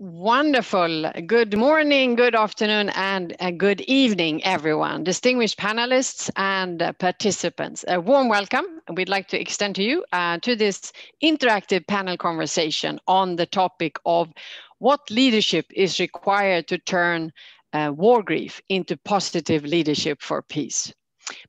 Wonderful. Good morning, good afternoon, and good evening, everyone. Distinguished panelists and uh, participants, a warm welcome. We'd like to extend to you uh, to this interactive panel conversation on the topic of what leadership is required to turn uh, war grief into positive leadership for peace.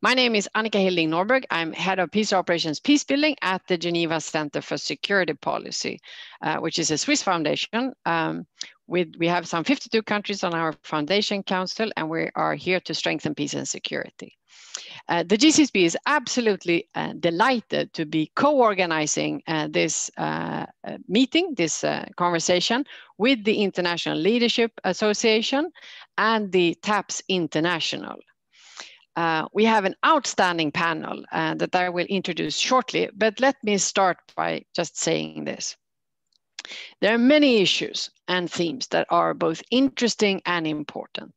My name is Annika Hilding Norberg. I'm head of peace operations peace building at the Geneva Center for Security Policy, uh, which is a Swiss foundation. Um, with, we have some 52 countries on our foundation council, and we are here to strengthen peace and security. Uh, the GCSP is absolutely uh, delighted to be co-organizing uh, this uh, uh, meeting, this uh, conversation with the International Leadership Association and the TAPS International. Uh, we have an outstanding panel uh, that I will introduce shortly, but let me start by just saying this. There are many issues and themes that are both interesting and important.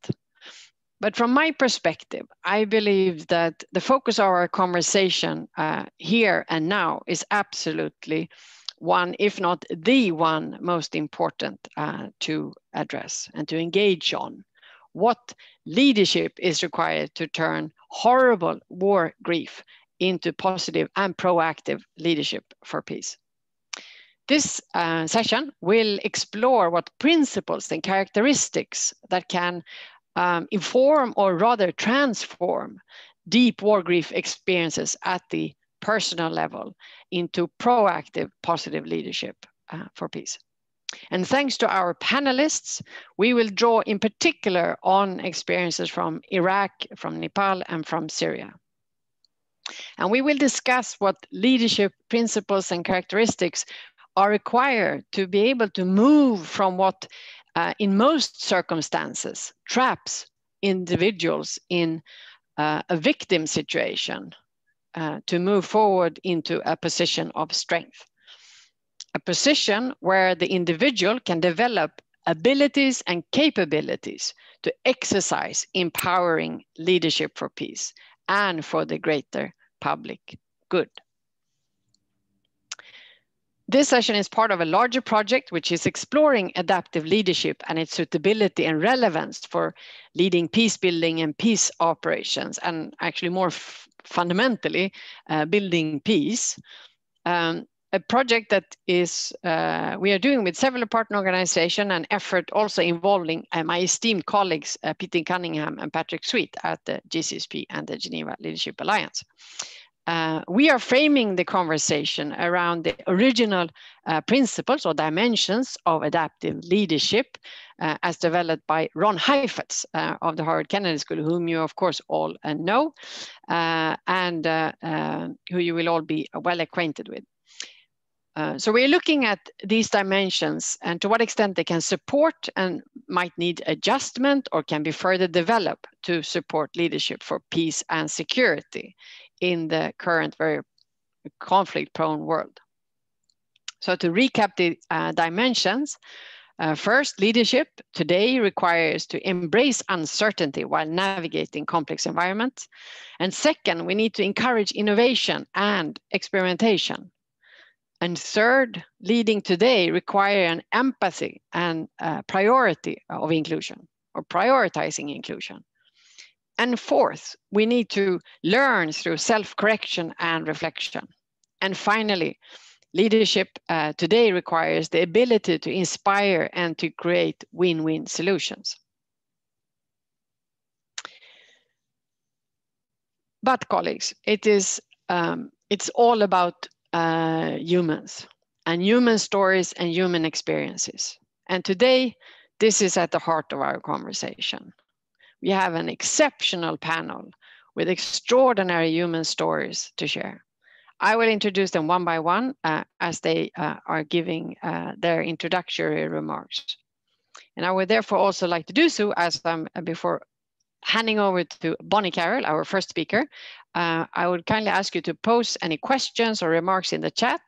But from my perspective, I believe that the focus of our conversation uh, here and now is absolutely one, if not the one, most important uh, to address and to engage on what leadership is required to turn horrible war grief into positive and proactive leadership for peace. This uh, session will explore what principles and characteristics that can um, inform or rather transform deep war grief experiences at the personal level into proactive positive leadership uh, for peace. And thanks to our panelists, we will draw in particular on experiences from Iraq, from Nepal, and from Syria. And we will discuss what leadership principles and characteristics are required to be able to move from what, uh, in most circumstances, traps individuals in uh, a victim situation uh, to move forward into a position of strength a position where the individual can develop abilities and capabilities to exercise empowering leadership for peace and for the greater public good. This session is part of a larger project which is exploring adaptive leadership and its suitability and relevance for leading peace building and peace operations, and actually more fundamentally, uh, building peace. Um, a project that is uh, we are doing with several partner organizations and effort also involving uh, my esteemed colleagues uh, Peter Cunningham and Patrick Sweet at the GCSP and the Geneva Leadership Alliance. Uh, we are framing the conversation around the original uh, principles or dimensions of adaptive leadership uh, as developed by Ron Heifetz of the Harvard Kennedy School, whom you of course all know and who you will all be well acquainted with. Uh, so we're looking at these dimensions and to what extent they can support and might need adjustment or can be further developed to support leadership for peace and security in the current very conflict prone world. So to recap the uh, dimensions, uh, first, leadership today requires to embrace uncertainty while navigating complex environments. And second, we need to encourage innovation and experimentation and third, leading today require an empathy and uh, priority of inclusion or prioritizing inclusion. And fourth, we need to learn through self-correction and reflection. And finally, leadership uh, today requires the ability to inspire and to create win-win solutions. But colleagues, it is um, it's all about uh, humans and human stories and human experiences. And today, this is at the heart of our conversation. We have an exceptional panel with extraordinary human stories to share. I will introduce them one by one uh, as they uh, are giving uh, their introductory remarks. And I would therefore also like to do so as I'm uh, before handing over to Bonnie Carroll, our first speaker, uh, I would kindly ask you to post any questions or remarks in the chat,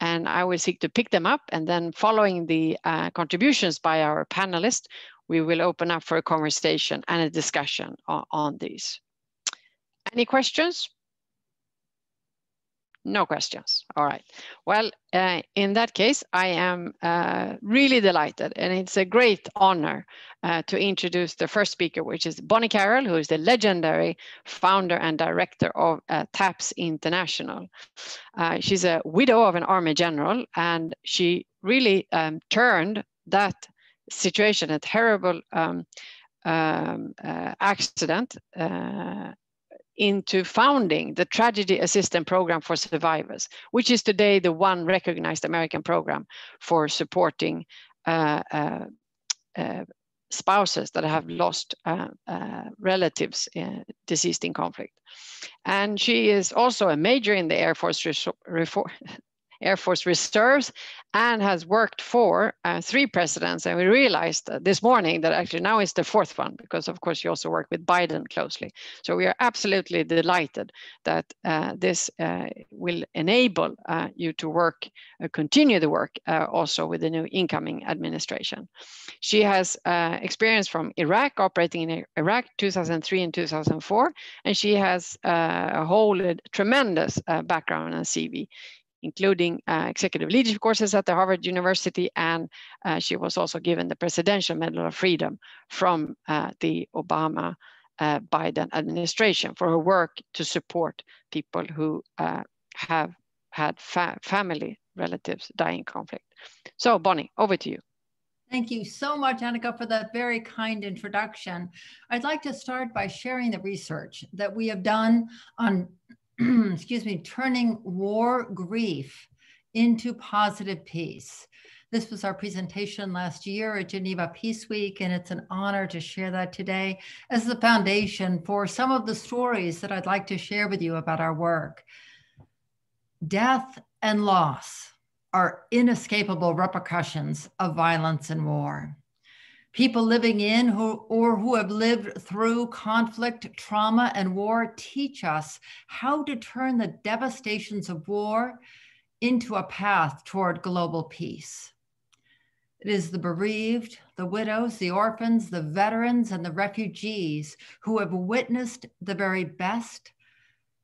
and I will seek to pick them up. And then following the uh, contributions by our panelists, we will open up for a conversation and a discussion on, on these. Any questions? No questions. All right. Well, uh, in that case, I am uh, really delighted, and it's a great honor uh, to introduce the first speaker, which is Bonnie Carroll, who is the legendary founder and director of uh, TAPS International. Uh, she's a widow of an army general, and she really um, turned that situation, a terrible um, um, uh, accident, into founding the Tragedy Assistance Program for Survivors, which is today the one recognized American program for supporting uh, uh, uh, spouses that have lost uh, uh, relatives deceased in conflict. And she is also a major in the Air Force Air Force Reserves and has worked for uh, three presidents. And we realized uh, this morning that actually now is the fourth one, because of course you also work with Biden closely. So we are absolutely delighted that uh, this uh, will enable uh, you to work, uh, continue the work also with the new incoming administration. She has experience from Iraq, operating in Iraq 2003 and 2004, and she has a whole tremendous background and CV including uh, executive leadership courses at the Harvard University, and uh, she was also given the Presidential Medal of Freedom from uh, the Obama uh, Biden administration for her work to support people who uh, have had fa family relatives die in conflict. So Bonnie, over to you. Thank you so much, Annika, for that very kind introduction. I'd like to start by sharing the research that we have done on excuse me, turning war grief into positive peace. This was our presentation last year at Geneva Peace Week, and it's an honor to share that today as the foundation for some of the stories that I'd like to share with you about our work. Death and loss are inescapable repercussions of violence and war people living in who, or who have lived through conflict, trauma, and war teach us how to turn the devastations of war into a path toward global peace. It is the bereaved, the widows, the orphans, the veterans, and the refugees who have witnessed the very best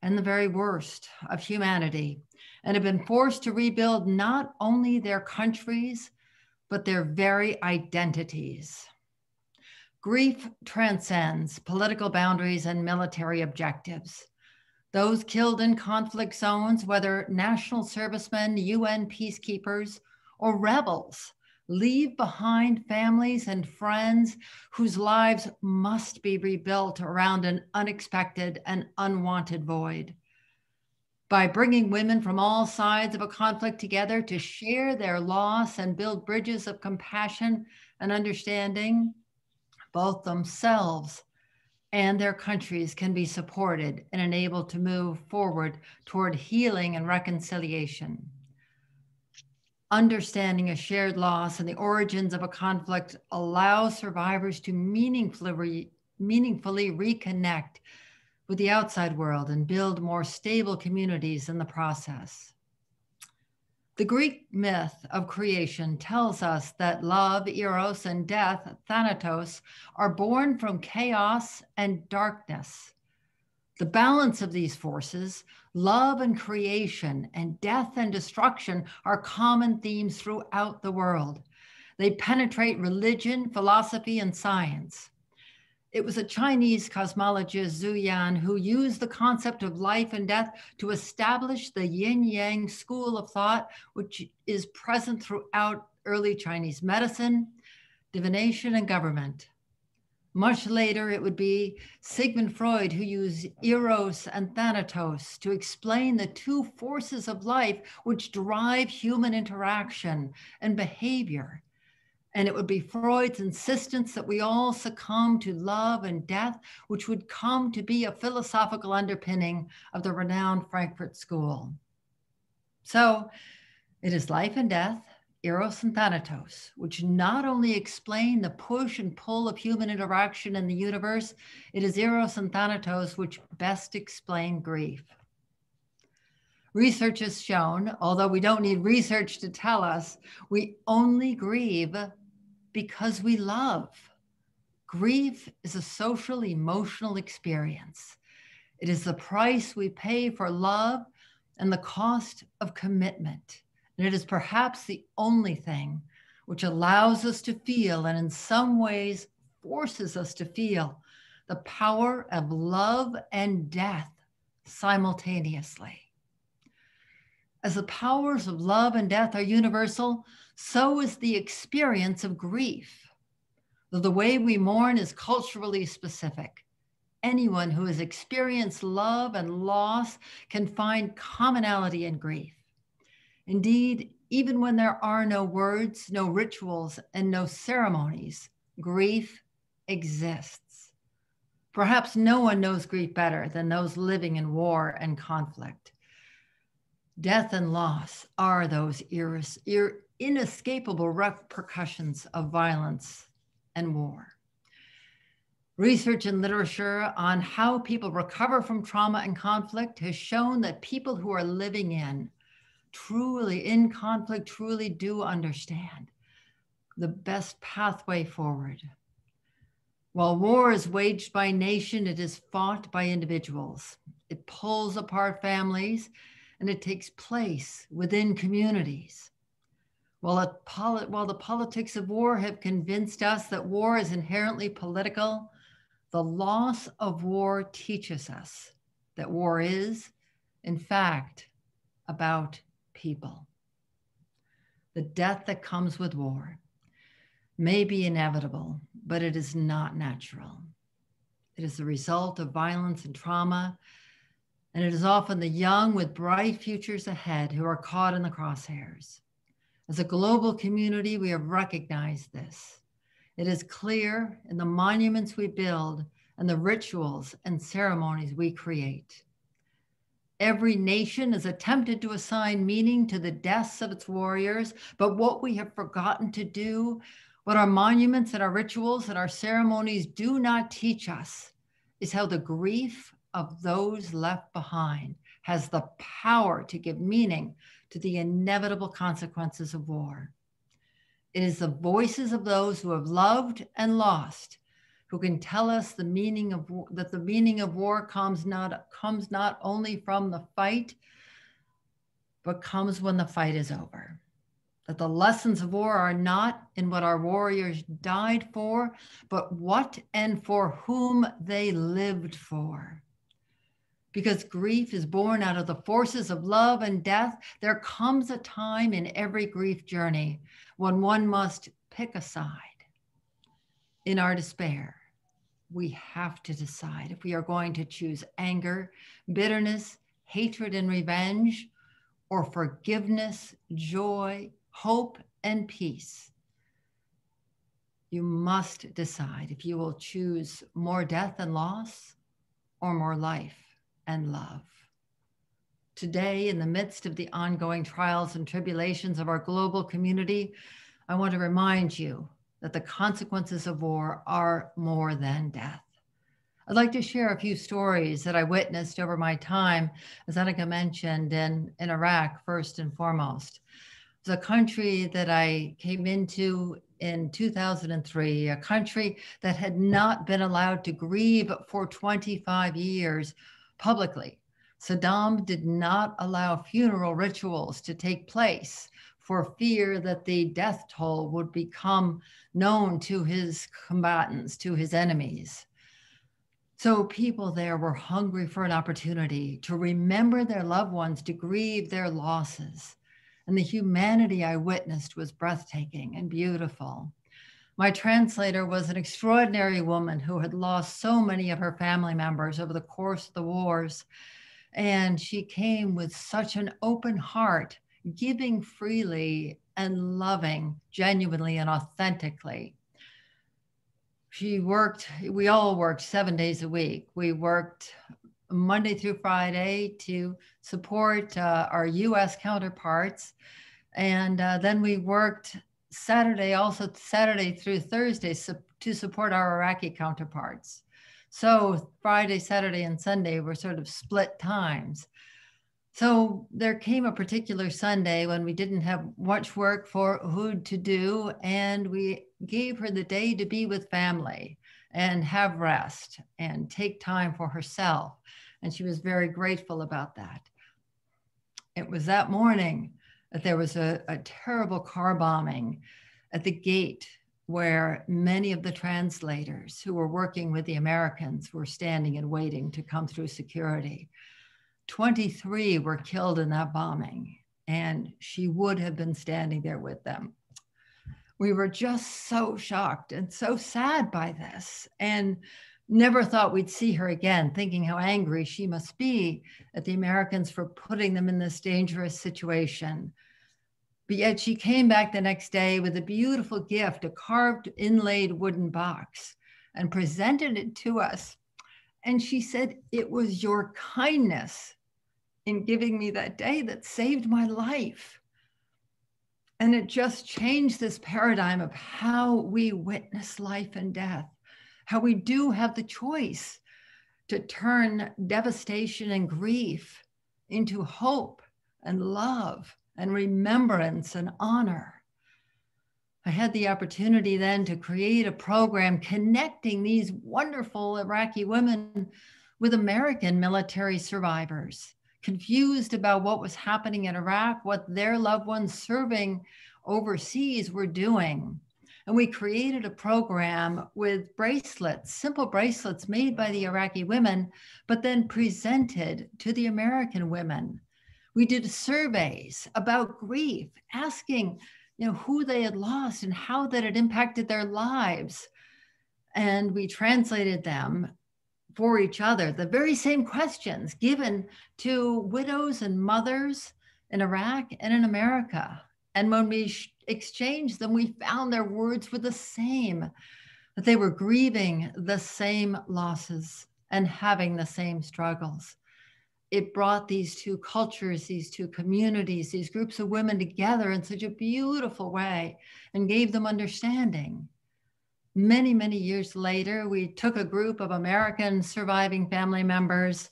and the very worst of humanity and have been forced to rebuild not only their countries, but their very identities. Grief transcends political boundaries and military objectives. Those killed in conflict zones, whether national servicemen, UN peacekeepers, or rebels, leave behind families and friends whose lives must be rebuilt around an unexpected and unwanted void by bringing women from all sides of a conflict together to share their loss and build bridges of compassion and understanding, both themselves and their countries can be supported and enabled to move forward toward healing and reconciliation. Understanding a shared loss and the origins of a conflict allows survivors to meaningfully, meaningfully reconnect with the outside world and build more stable communities in the process. The Greek myth of creation tells us that love, eros, and death, thanatos, are born from chaos and darkness. The balance of these forces, love and creation, and death and destruction, are common themes throughout the world. They penetrate religion, philosophy, and science. It was a Chinese cosmologist, Zou Yan, who used the concept of life and death to establish the yin yang school of thought, which is present throughout early Chinese medicine, divination, and government. Much later, it would be Sigmund Freud who used Eros and Thanatos to explain the two forces of life which drive human interaction and behavior and it would be Freud's insistence that we all succumb to love and death, which would come to be a philosophical underpinning of the renowned Frankfurt School. So it is life and death, Eros and Thanatos, which not only explain the push and pull of human interaction in the universe, it is Eros and Thanatos which best explain grief. Research has shown, although we don't need research to tell us, we only grieve because we love. Grief is a social emotional experience. It is the price we pay for love and the cost of commitment. And it is perhaps the only thing which allows us to feel and in some ways forces us to feel the power of love and death simultaneously. As the powers of love and death are universal, so is the experience of grief. Though the way we mourn is culturally specific, anyone who has experienced love and loss can find commonality in grief. Indeed, even when there are no words, no rituals, and no ceremonies, grief exists. Perhaps no one knows grief better than those living in war and conflict. Death and loss are those iris, ir, inescapable repercussions of violence and war. Research and literature on how people recover from trauma and conflict has shown that people who are living in truly in conflict truly do understand the best pathway forward. While war is waged by nation, it is fought by individuals. It pulls apart families and it takes place within communities. While, while the politics of war have convinced us that war is inherently political, the loss of war teaches us that war is, in fact, about people. The death that comes with war may be inevitable, but it is not natural. It is the result of violence and trauma, and it is often the young with bright futures ahead who are caught in the crosshairs. As a global community, we have recognized this. It is clear in the monuments we build and the rituals and ceremonies we create. Every nation has attempted to assign meaning to the deaths of its warriors, but what we have forgotten to do, what our monuments and our rituals and our ceremonies do not teach us, is how the grief of those left behind has the power to give meaning to the inevitable consequences of war. It is the voices of those who have loved and lost who can tell us the meaning of that the meaning of war comes not comes not only from the fight but comes when the fight is over that the lessons of war are not in what our warriors died for but what and for whom they lived for because grief is born out of the forces of love and death, there comes a time in every grief journey when one must pick a side. In our despair, we have to decide if we are going to choose anger, bitterness, hatred, and revenge, or forgiveness, joy, hope, and peace. You must decide if you will choose more death and loss or more life and love. Today, in the midst of the ongoing trials and tribulations of our global community, I want to remind you that the consequences of war are more than death. I'd like to share a few stories that I witnessed over my time, as Annika mentioned, in, in Iraq, first and foremost. A country that I came into in 2003, a country that had not been allowed to grieve for 25 years publicly. Saddam did not allow funeral rituals to take place for fear that the death toll would become known to his combatants, to his enemies. So people there were hungry for an opportunity to remember their loved ones, to grieve their losses. And the humanity I witnessed was breathtaking and beautiful. My translator was an extraordinary woman who had lost so many of her family members over the course of the wars. And she came with such an open heart, giving freely and loving genuinely and authentically. She worked, we all worked seven days a week. We worked Monday through Friday to support uh, our US counterparts. And uh, then we worked Saturday, also Saturday through Thursday su- to support our Iraqi counterparts. So Friday, Saturday, and Sunday were sort of split times. So there came a particular Sunday when we didn't have much work for Hud to do, and we gave her the day to be with family and have rest and take time for herself. And she was very grateful about that. It was that morning that there was a, a terrible car bombing at the gate where many of the translators who were working with the Americans were standing and waiting to come through security. 23 were killed in that bombing, and she would have been standing there with them. We were just so shocked and so sad by this, and never thought we'd see her again, thinking how angry she must be at the Americans for putting them in this dangerous situation. But yet she came back the next day with a beautiful gift, a carved inlaid wooden box, and presented it to us. And she said, It was your kindness in giving me that day that saved my life. And it just changed this paradigm of how we witness life and death, how we do have the choice to turn devastation and grief into hope and love and remembrance and honor. I had the opportunity then to create a program connecting these wonderful Iraqi women with American military survivors, confused about what was happening in Iraq, what their loved ones serving overseas were doing. And we created a program with bracelets, simple bracelets made by the Iraqi women, but then presented to the American women we did surveys about grief, asking you know, who they had lost and how that had impacted their lives. And we translated them for each other, the very same questions given to widows and mothers in Iraq and in America. And when we exchanged them, we found their words were the same, that they were grieving the same losses and having the same struggles it brought these two cultures, these two communities, these groups of women together in such a beautiful way and gave them understanding. Many, many years later, we took a group of American surviving family members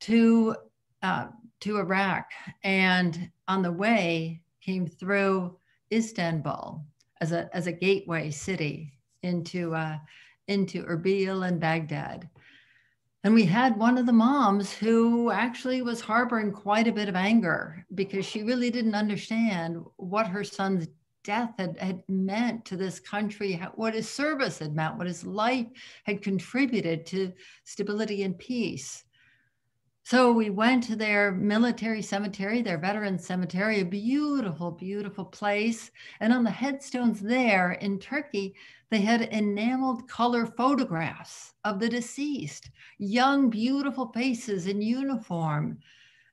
to, uh, to Iraq and on the way came through Istanbul as a, as a gateway city into, uh, into Erbil and Baghdad. And we had one of the moms who actually was harboring quite a bit of anger because she really didn't understand what her son's death had, had meant to this country, what his service had meant, what his life had contributed to stability and peace. So we went to their military cemetery, their veteran cemetery, a beautiful, beautiful place. And on the headstones there in Turkey, they had enameled color photographs of the deceased, young, beautiful faces in uniform.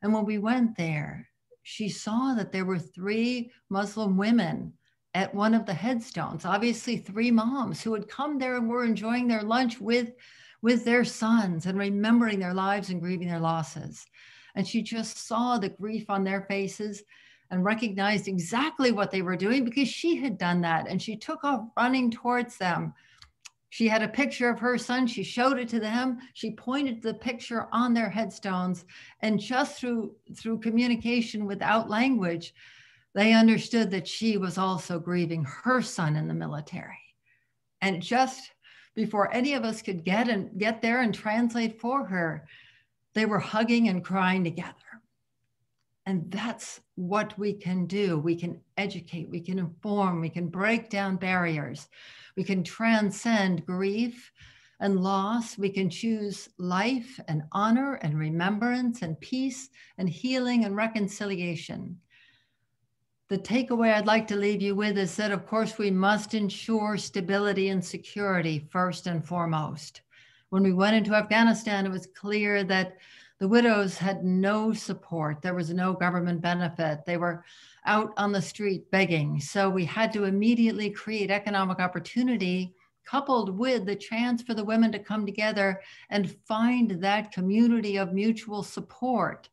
And when we went there, she saw that there were three Muslim women at one of the headstones, obviously, three moms who had come there and were enjoying their lunch with, with their sons and remembering their lives and grieving their losses. And she just saw the grief on their faces and recognized exactly what they were doing because she had done that and she took off running towards them. She had a picture of her son. She showed it to them. She pointed the picture on their headstones. And just through, through communication without language, they understood that she was also grieving her son in the military. And just before any of us could get and get there and translate for her, they were hugging and crying together. And that's what we can do. We can educate, we can inform, we can break down barriers, we can transcend grief and loss. We can choose life and honor and remembrance and peace and healing and reconciliation. The takeaway I'd like to leave you with is that, of course, we must ensure stability and security first and foremost. When we went into Afghanistan, it was clear that the widows had no support. There was no government benefit. They were out on the street begging. So we had to immediately create economic opportunity coupled with the chance for the women to come together and find that community of mutual support.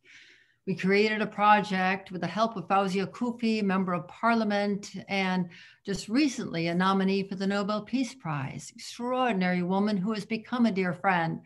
We created a project with the help of Fauzia Koofi, member of parliament, and just recently a nominee for the Nobel Peace Prize. Extraordinary woman who has become a dear friend.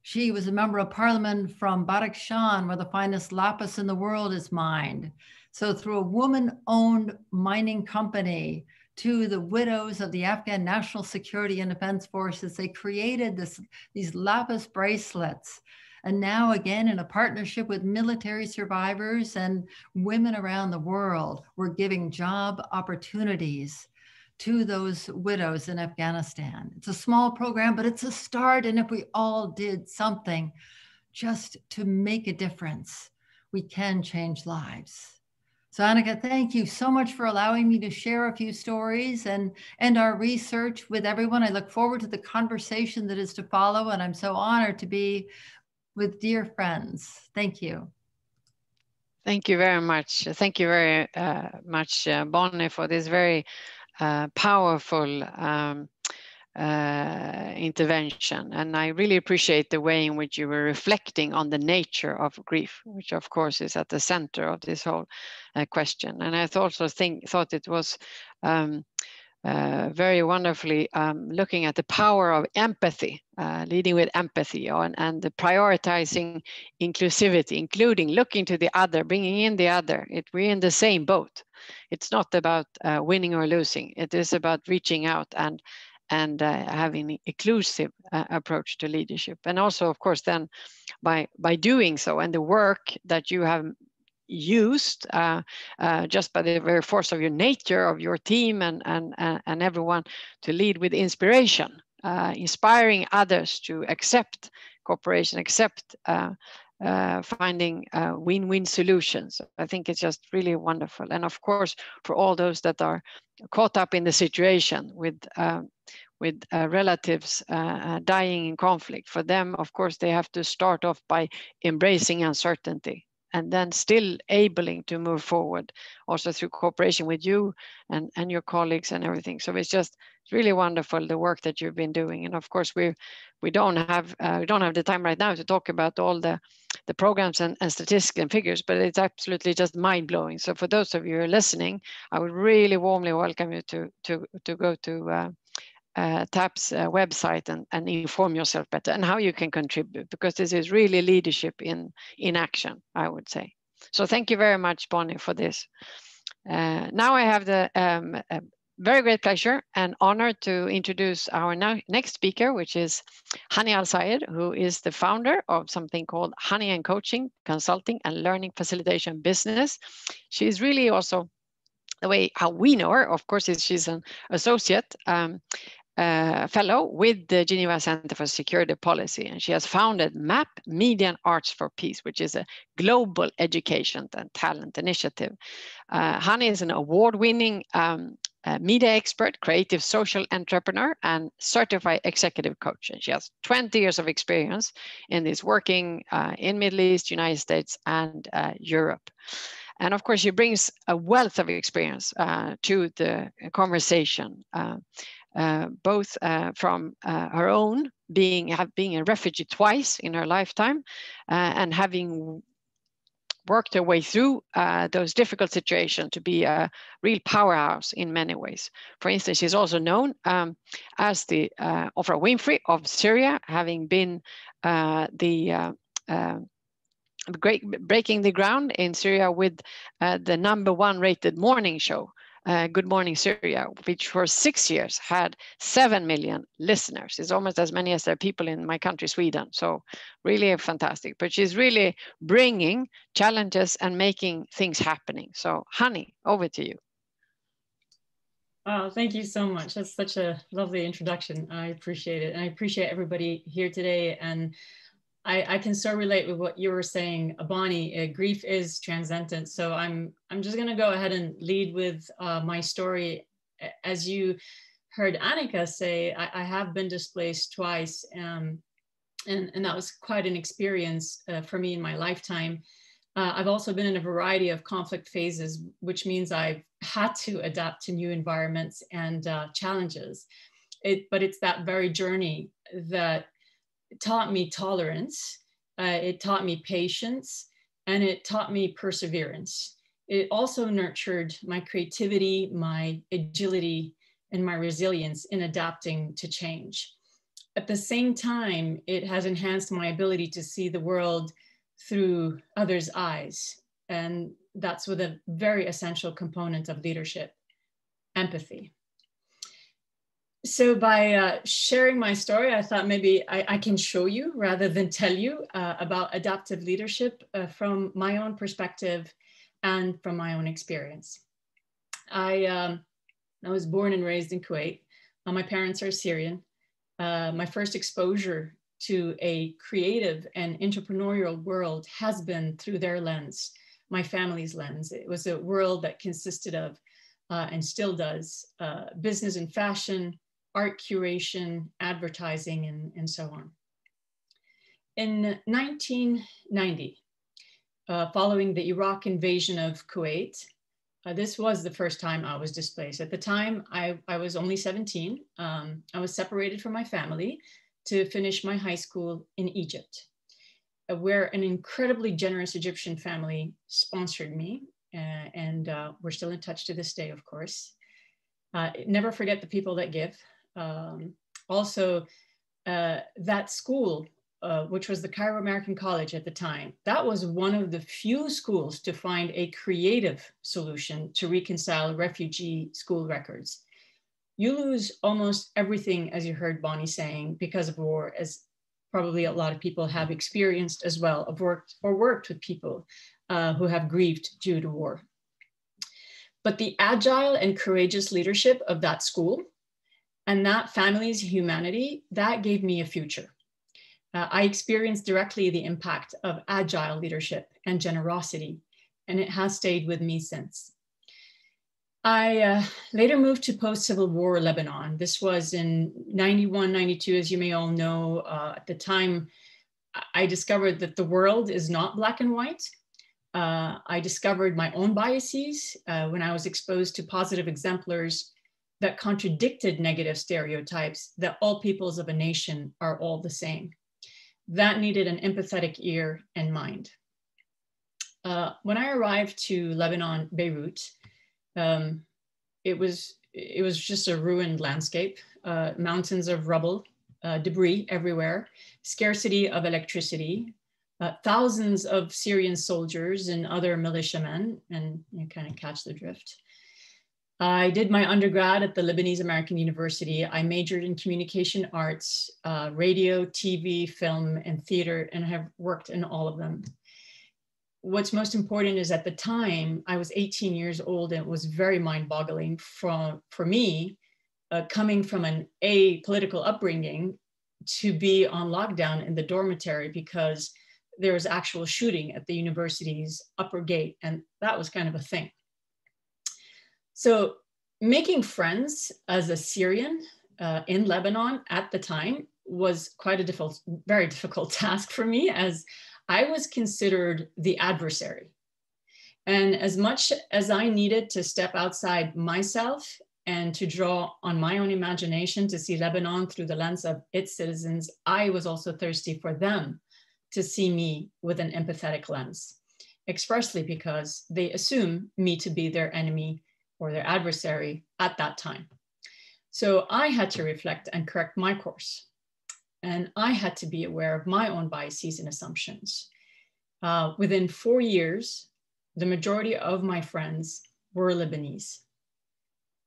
She was a member of parliament from Badakhshan, where the finest lapis in the world is mined. So, through a woman owned mining company to the widows of the Afghan National Security and Defense Forces, they created this, these lapis bracelets. And now, again, in a partnership with military survivors and women around the world, we're giving job opportunities to those widows in Afghanistan. It's a small program, but it's a start. And if we all did something just to make a difference, we can change lives. So Annika, thank you so much for allowing me to share a few stories and, and our research with everyone. I look forward to the conversation that is to follow, and I'm so honored to be with dear friends. Thank you. Thank you very much. Thank you very uh, much, uh, Bonnie, for this very uh, powerful um, uh, intervention. And I really appreciate the way in which you were reflecting on the nature of grief, which of course is at the center of this whole uh, question. And I also think thought it was um, uh, very wonderfully um, looking at the power of empathy, uh, leading with empathy on, and prioritizing inclusivity, including looking to the other, bringing in the other. It, we're in the same boat. It's not about uh, winning or losing. It is about reaching out and and uh, having an inclusive uh, approach to leadership. And also, of course, then by, by doing so and the work that you have used uh, uh, just by the very force of your nature, of your team and, and, and everyone to lead with inspiration, uh, inspiring others to accept cooperation, accept uh, uh, finding win-win solutions. I think it's just really wonderful. And of course, for all those that are caught up in the situation with uh, with uh, relatives uh, dying in conflict, for them, of course, they have to start off by embracing uncertainty and then still abling to move forward also through cooperation with you and, and your colleagues and everything. So it's just really wonderful the work that you've been doing. And of course, we we don't have uh, we don't have the time right now to talk about all the the programs and, and statistics and figures, but it's absolutely just mind blowing. So for those of you who are listening, I would really warmly welcome you to to to go to uh, uh, TAP's uh, website and, and inform yourself better and how you can contribute because this is really leadership in in action, I would say. So thank you very much, Bonnie, for this. Uh, now I have the um, very great pleasure and honor to introduce our next speaker, which is Honey Al Sayed, who is the founder of something called Honey and Coaching, Consulting and Learning Facilitation Business. She's really also the way how we know her, of course, is she's an associate um, uh, fellow with the Geneva Center for Security Policy, and she has founded MAP Media and Arts for Peace, which is a global education and talent initiative. Uh, Honey is an award-winning um, uh, media expert, creative social entrepreneur, and certified executive coach. And she has 20 years of experience in this working uh, in Middle East, United States, and uh, Europe. And of course, she brings a wealth of experience uh, to the conversation. Uh, both uh, from uh, her own being have being a refugee twice in her lifetime and having worked her way through uh, those difficult situations to be a real powerhouse in many ways. For instance, she's also known um, as the uh, Oprah Winfrey of Syria, having been uh, the great, breaking the ground in Syria with the number one rated morning show uh, Good Morning Syria, which for six years had 7 million listeners. It's almost as many as there are people in my country, Sweden. So really fantastic. But she's really bringing challenges and making things happening. So Honey, over to you. Oh, thank you so much. That's such a lovely introduction. I appreciate it. And I appreciate everybody here today. And I, I can so relate with what you were saying, Bonnie. Uh, grief is transcendent. So I'm I'm just gonna go ahead and lead with uh, my story. As you heard Annika say, I, I have been displaced twice, um, and and that was quite an experience uh, for me in my lifetime. Uh, I've also been in a variety of conflict phases, which means I've had to adapt to new environments and uh, challenges. It, but it's that very journey that taught me tolerance, uh, it taught me patience, and it taught me perseverance. It also nurtured my creativity, my agility, and my resilience in adapting to change. At the same time, it has enhanced my ability to see the world through others' eyes. And that's with a very essential component of leadership empathy. So by uh, sharing my story, I thought maybe I, I can show you rather than tell you uh, about adaptive leadership uh, from my own perspective and from my own experience. I, um, I was born and raised in Kuwait. Uh, my parents are Syrian. Uh, my first exposure to a creative and entrepreneurial world has been through their lens, my family's lens. It was a world that consisted of, uh, and still does, business and fashion, art curation, advertising, and, and so on. In 1990, uh, following the Iraq invasion of Kuwait, uh, this was the first time I was displaced. At the time, I, I was only 17. Um, I was separated from my family to finish my high school in Egypt, uh, where an incredibly generous Egyptian family sponsored me. Uh, and uh, we're still in touch to this day, of course. Never forget the people that give um, also uh, that school, uh, which was the Cairo American College at the time, that was one of the few schools to find a creative solution to reconcile refugee school records. You lose almost everything, as you heard Bonnie saying, because of war, as probably a lot of people have experienced as well, of worked or worked with people uh, who have grieved due to war. But the agile and courageous leadership of that school and that family's humanity, that gave me a future. Uh, I experienced directly the impact of agile leadership and generosity, and it has stayed with me since. I uh, later moved to post Civil War Lebanon. This was in 91, 92, as you may all know. Uh, at the time, I discovered that the world is not black and white. Uh, I discovered my own biases uh, when I was exposed to positive exemplars that contradicted negative stereotypes that all peoples of a nation are all the same. That needed an empathetic ear and mind. Uh, when I arrived to Lebanon, Beirut, um, it was it was just a ruined landscape, uh, mountains of rubble, uh, debris everywhere, scarcity of electricity, uh, thousands of Syrian soldiers and other militiamen, and you kind of catch the drift. I did my undergrad at the Lebanese American University. I majored in communication arts, uh, radio, TV, film, and theater, and have worked in all of them. What's most important is at the time, I was 18 years old and it was very mind boggling for, for me, uh, coming from an apolitical upbringing, to be on lockdown in the dormitory because there was actual shooting at the university's upper gate. And that was kind of a thing. So making friends as a Syrian uh, in Lebanon at the time was quite a difficult, very difficult task for me as I was considered the adversary. And as much as I needed to step outside myself and to draw on my own imagination to see Lebanon through the lens of its citizens, I was also thirsty for them to see me with an empathetic lens, expressly because they assume me to be their enemy or their adversary at that time. So I had to reflect and correct my course. And I had to be aware of my own biases and assumptions. Uh, within four years, the majority of my friends were Lebanese.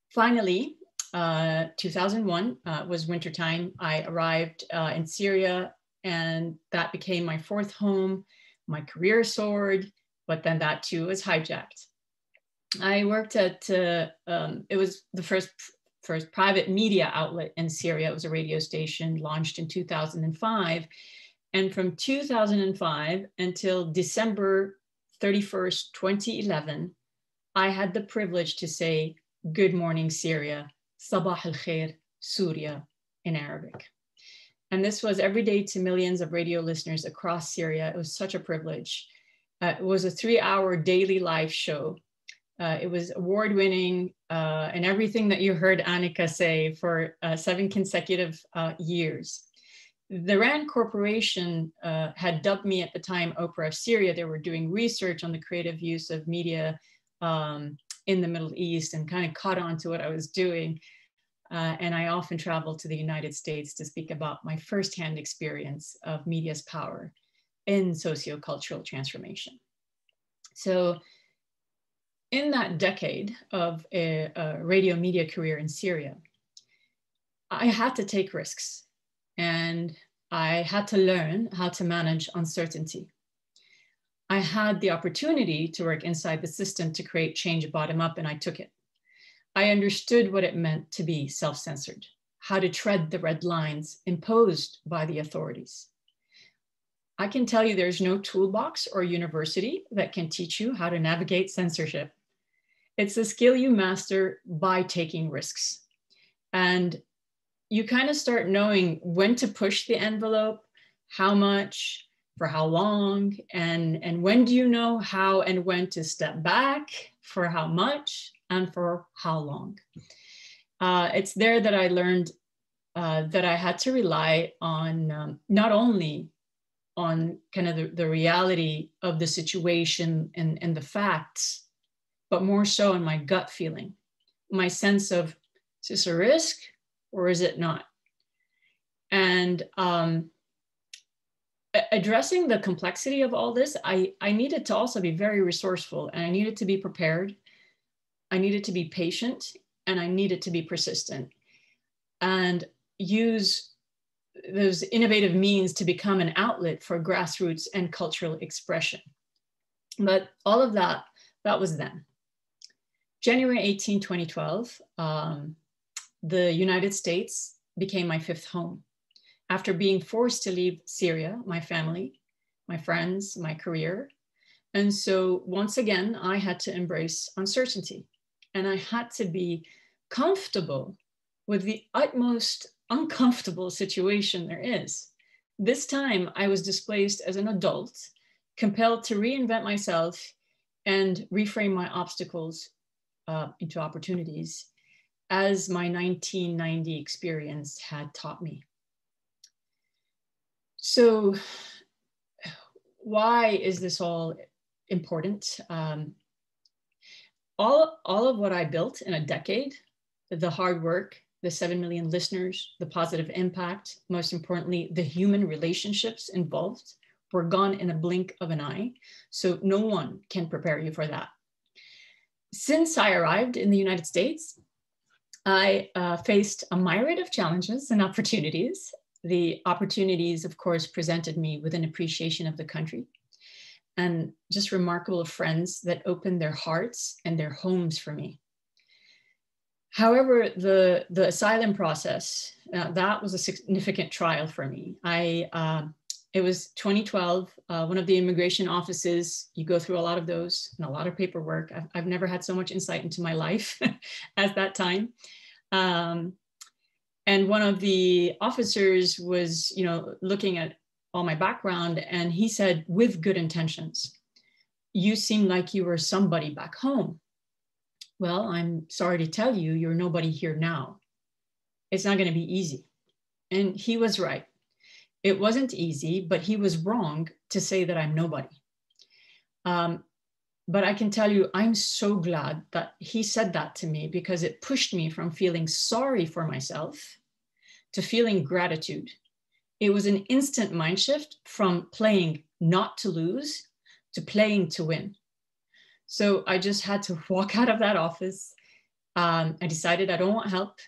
Finally, uh, 2001 uh, was wintertime. I arrived uh, in Syria, and that became my fourth home. My career soared, but then that too was hijacked. I worked at, uh, um, it was the first first private media outlet in Syria. It was a radio station launched in 2005. And from 2005 until December 31st, 2011, I had the privilege to say, Good morning, Syria, Sabah al Khair, Surya in Arabic. And this was every day to millions of radio listeners across Syria. It was such a privilege. Uh, it was a three hour daily live show uh, it was award winning uh, and everything that you heard Annika say for uh, seven consecutive uh, years. The RAND Corporation uh, had dubbed me at the time Oprah of Syria. They were doing research on the creative use of media um, in the Middle East and kind of caught on to what I was doing. Uh, and I often traveled to the United States to speak about my firsthand experience of media's power in sociocultural transformation. So in that decade of a, a radio media career in Syria, I had to take risks and I had to learn how to manage uncertainty. I had the opportunity to work inside the system to create change bottom up, and I took it. I understood what it meant to be self censored, how to tread the red lines imposed by the authorities. I can tell you there's no toolbox or university that can teach you how to navigate censorship. It's a skill you master by taking risks. And you kind of start knowing when to push the envelope, how much, for how long, and, and when do you know how and when to step back, for how much, and for how long. Uh, it's there that I learned uh, that I had to rely on um, not only on kind of the, the reality of the situation and, and the facts, but more so in my gut feeling, my sense of is this a risk or is it not? And um, addressing the complexity of all this, I, I needed to also be very resourceful and I needed to be prepared. I needed to be patient and I needed to be persistent and use those innovative means to become an outlet for grassroots and cultural expression. But all of that, that was then. January 18, 2012, um, the United States became my fifth home. After being forced to leave Syria, my family, my friends, my career. And so once again, I had to embrace uncertainty and I had to be comfortable with the utmost uncomfortable situation there is. This time I was displaced as an adult, compelled to reinvent myself and reframe my obstacles uh, into opportunities as my 1990 experience had taught me. So, why is this all important? Um, all, all of what I built in a decade, the hard work, the 7 million listeners, the positive impact, most importantly, the human relationships involved were gone in a blink of an eye. So no one can prepare you for that. Since I arrived in the United States, I uh, faced a myriad of challenges and opportunities. The opportunities, of course, presented me with an appreciation of the country and just remarkable friends that opened their hearts and their homes for me. However, the, the asylum process, uh, that was a significant trial for me. I, uh, it was 2012, uh, one of the immigration offices, you go through a lot of those and a lot of paperwork. I've, I've never had so much insight into my life as that time. Um, and one of the officers was, you know, looking at all my background and he said, with good intentions, you seem like you were somebody back home. Well, I'm sorry to tell you, you're nobody here now. It's not going to be easy. And he was right. It wasn't easy, but he was wrong to say that I'm nobody. Um, but I can tell you, I'm so glad that he said that to me because it pushed me from feeling sorry for myself to feeling gratitude. It was an instant mind shift from playing not to lose to playing to win. So I just had to walk out of that office. Um, I decided I don't want help.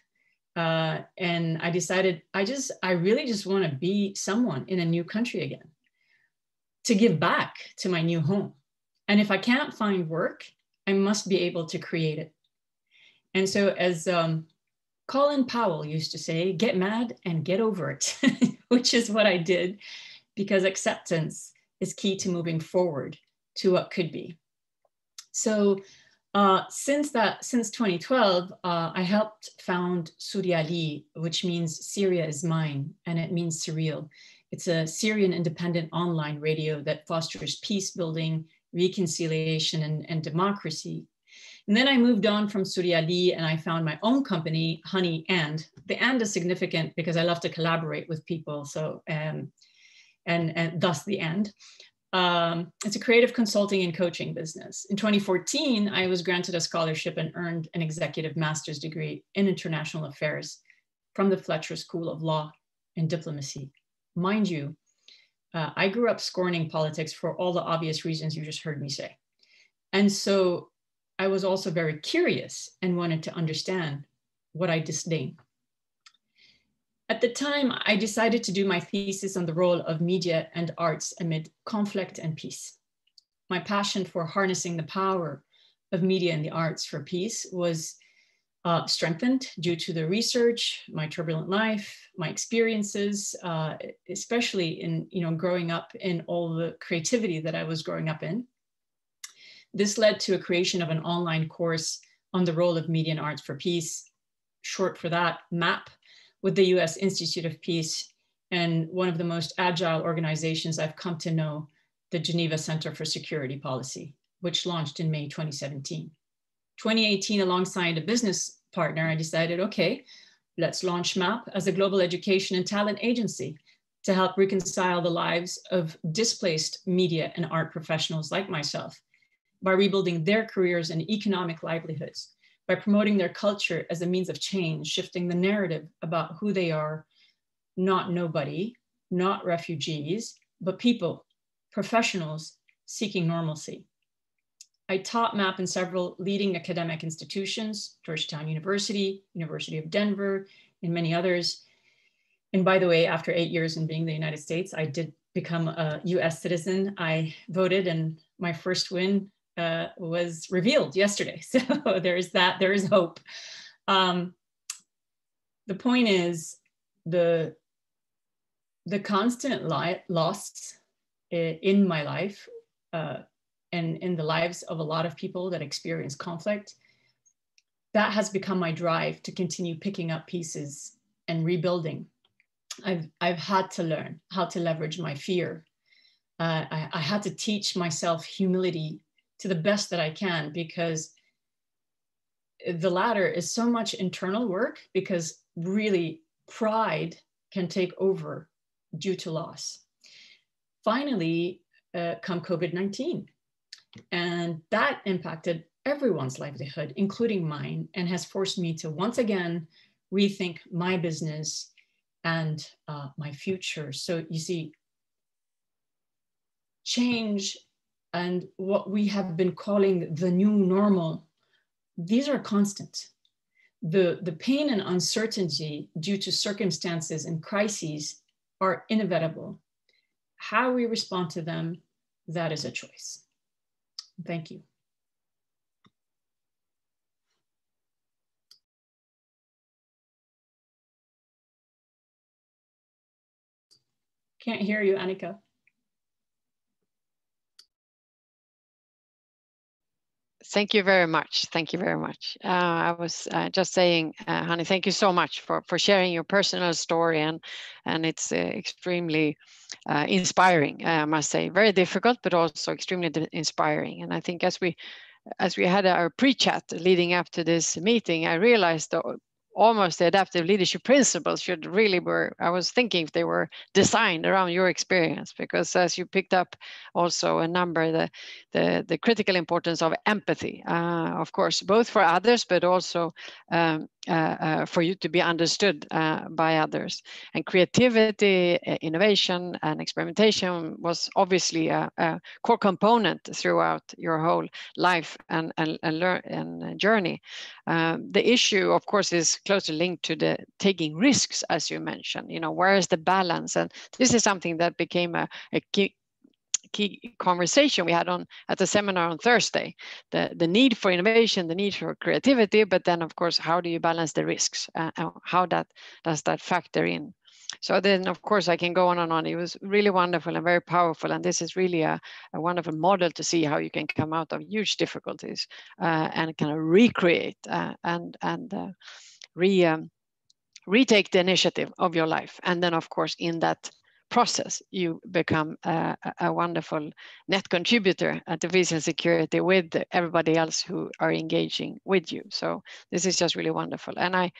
Uh, and I decided I just, I really just want to be someone in a new country again to give back to my new home. And if I can't find work, I must be able to create it. And so, as um, Colin Powell used to say, get mad and get over it, which is what I did because acceptance is key to moving forward to what could be. So, uh, since that, since 2012, uh, I helped found SouriaLi, which means Syria is mine, and it means surreal. It's a Syrian independent online radio that fosters peace building, reconciliation, and, and democracy. And then I moved on from SouriaLi and I found my own company, Honey And. The and is significant because I love to collaborate with people. So, um, and, and thus the end. Um, it's a creative consulting and coaching business. In 2014, I was granted a scholarship and earned an executive master's degree in international affairs from the Fletcher School of Law and Diplomacy. Mind you, uh, I grew up scorning politics for all the obvious reasons you just heard me say. And so I was also very curious and wanted to understand what I disdain. At the time, I decided to do my thesis on the role of media and arts amid conflict and peace. My passion for harnessing the power of media and the arts for peace was uh, strengthened due to the research, my turbulent life, my experiences, uh, especially in you know growing up in all the creativity that I was growing up in. This led to a creation of an online course on the role of media and arts for peace, short for that, MAP, with the US Institute of Peace and one of the most agile organizations I've come to know, the Geneva Center for Security Policy, which launched in May 2017. 2018, alongside a business partner, I decided, okay, let's launch MAP as a global education and talent agency to help reconcile the lives of displaced media and art professionals like myself by rebuilding their careers and economic livelihoods, by promoting their culture as a means of change, shifting the narrative about who they are, not nobody, not refugees, but people, professionals seeking normalcy. I taught MAP in several leading academic institutions, Georgetown University, University of Denver, and many others. And by the way, after eight years in being the United States, I did become a US citizen. I voted and my first win uh, was revealed yesterday. So there is that, there is hope. Um, the point is the, the constant li- loss in my life uh, and in the lives of a lot of people that experience conflict, that has become my drive to continue picking up pieces and rebuilding. I've, I've had to learn how to leverage my fear. Uh, I, I had to teach myself humility to the best that I can because the latter is so much internal work because really pride can take over due to loss. Finally, uh, come COVID 19. And that impacted everyone's livelihood, including mine, and has forced me to once again rethink my business and uh, my future. So you see, change and what we have been calling the new normal, these are constant. The, the pain and uncertainty due to circumstances and crises are inevitable. How we respond to them, that is a choice. Thank you. Can't hear you, Annika. Thank you very much. Thank you very much. Uh, I was uh, just saying, uh, Honey, thank you so much for, for sharing your personal story and and it's uh, extremely uh, inspiring, I must say. Very difficult, but also extremely inspiring. And I think as we as we had our pre-chat leading up to this meeting, I realized almost the adaptive leadership principles should really were i was thinking if they were designed around your experience because as you picked up also a number the the, the critical importance of empathy uh, of course both for others but also um, for you to be understood uh, by others and creativity innovation and experimentation was obviously a, a core component throughout your whole life and and, and learn and journey um, the issue of course is closely linked to the taking risks, as you mentioned. You know, where is the balance? And this is something that became a, a key, key conversation we had on at the seminar on Thursday. The the need for innovation, the need for creativity, but then of course, how do you balance the risks? Uh, how that does that factor in? So then, of course, I can go on and on. It was really wonderful and very powerful. And this is really a, a wonderful model to see how you can come out of huge difficulties uh, and kind of recreate uh, and and uh, re um, retake the initiative of your life and then of course in that process you become a, a wonderful net contributor to peace and security with everybody else who are engaging with you. So this is just really wonderful. And i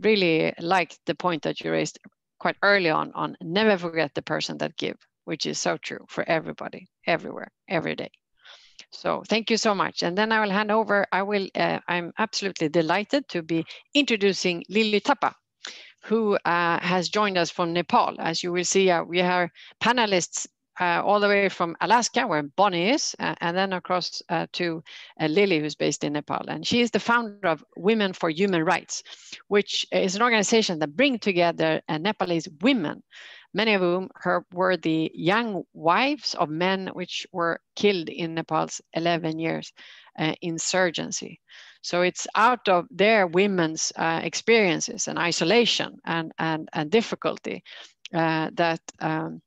really like the point that you raised quite early on on never forget the person that give which is so true for everybody everywhere every day. So thank you so much. And then I will hand over, I will, uh, I'm absolutely delighted to be introducing Lily Thapa, who uh, has joined us from Nepal. As you will see, uh, we are panelists uh, all the way from Alaska, where Bonnie is, uh, and then across uh, to uh, Lily, who's based in Nepal. And she is the founder of Women for Human Rights, which is an organization that brings together Nepalese women, many of whom her, were the young wives of men which were killed in Nepal's 11 years insurgency. So it's out of their women's experiences and isolation and, and, and difficulty that um,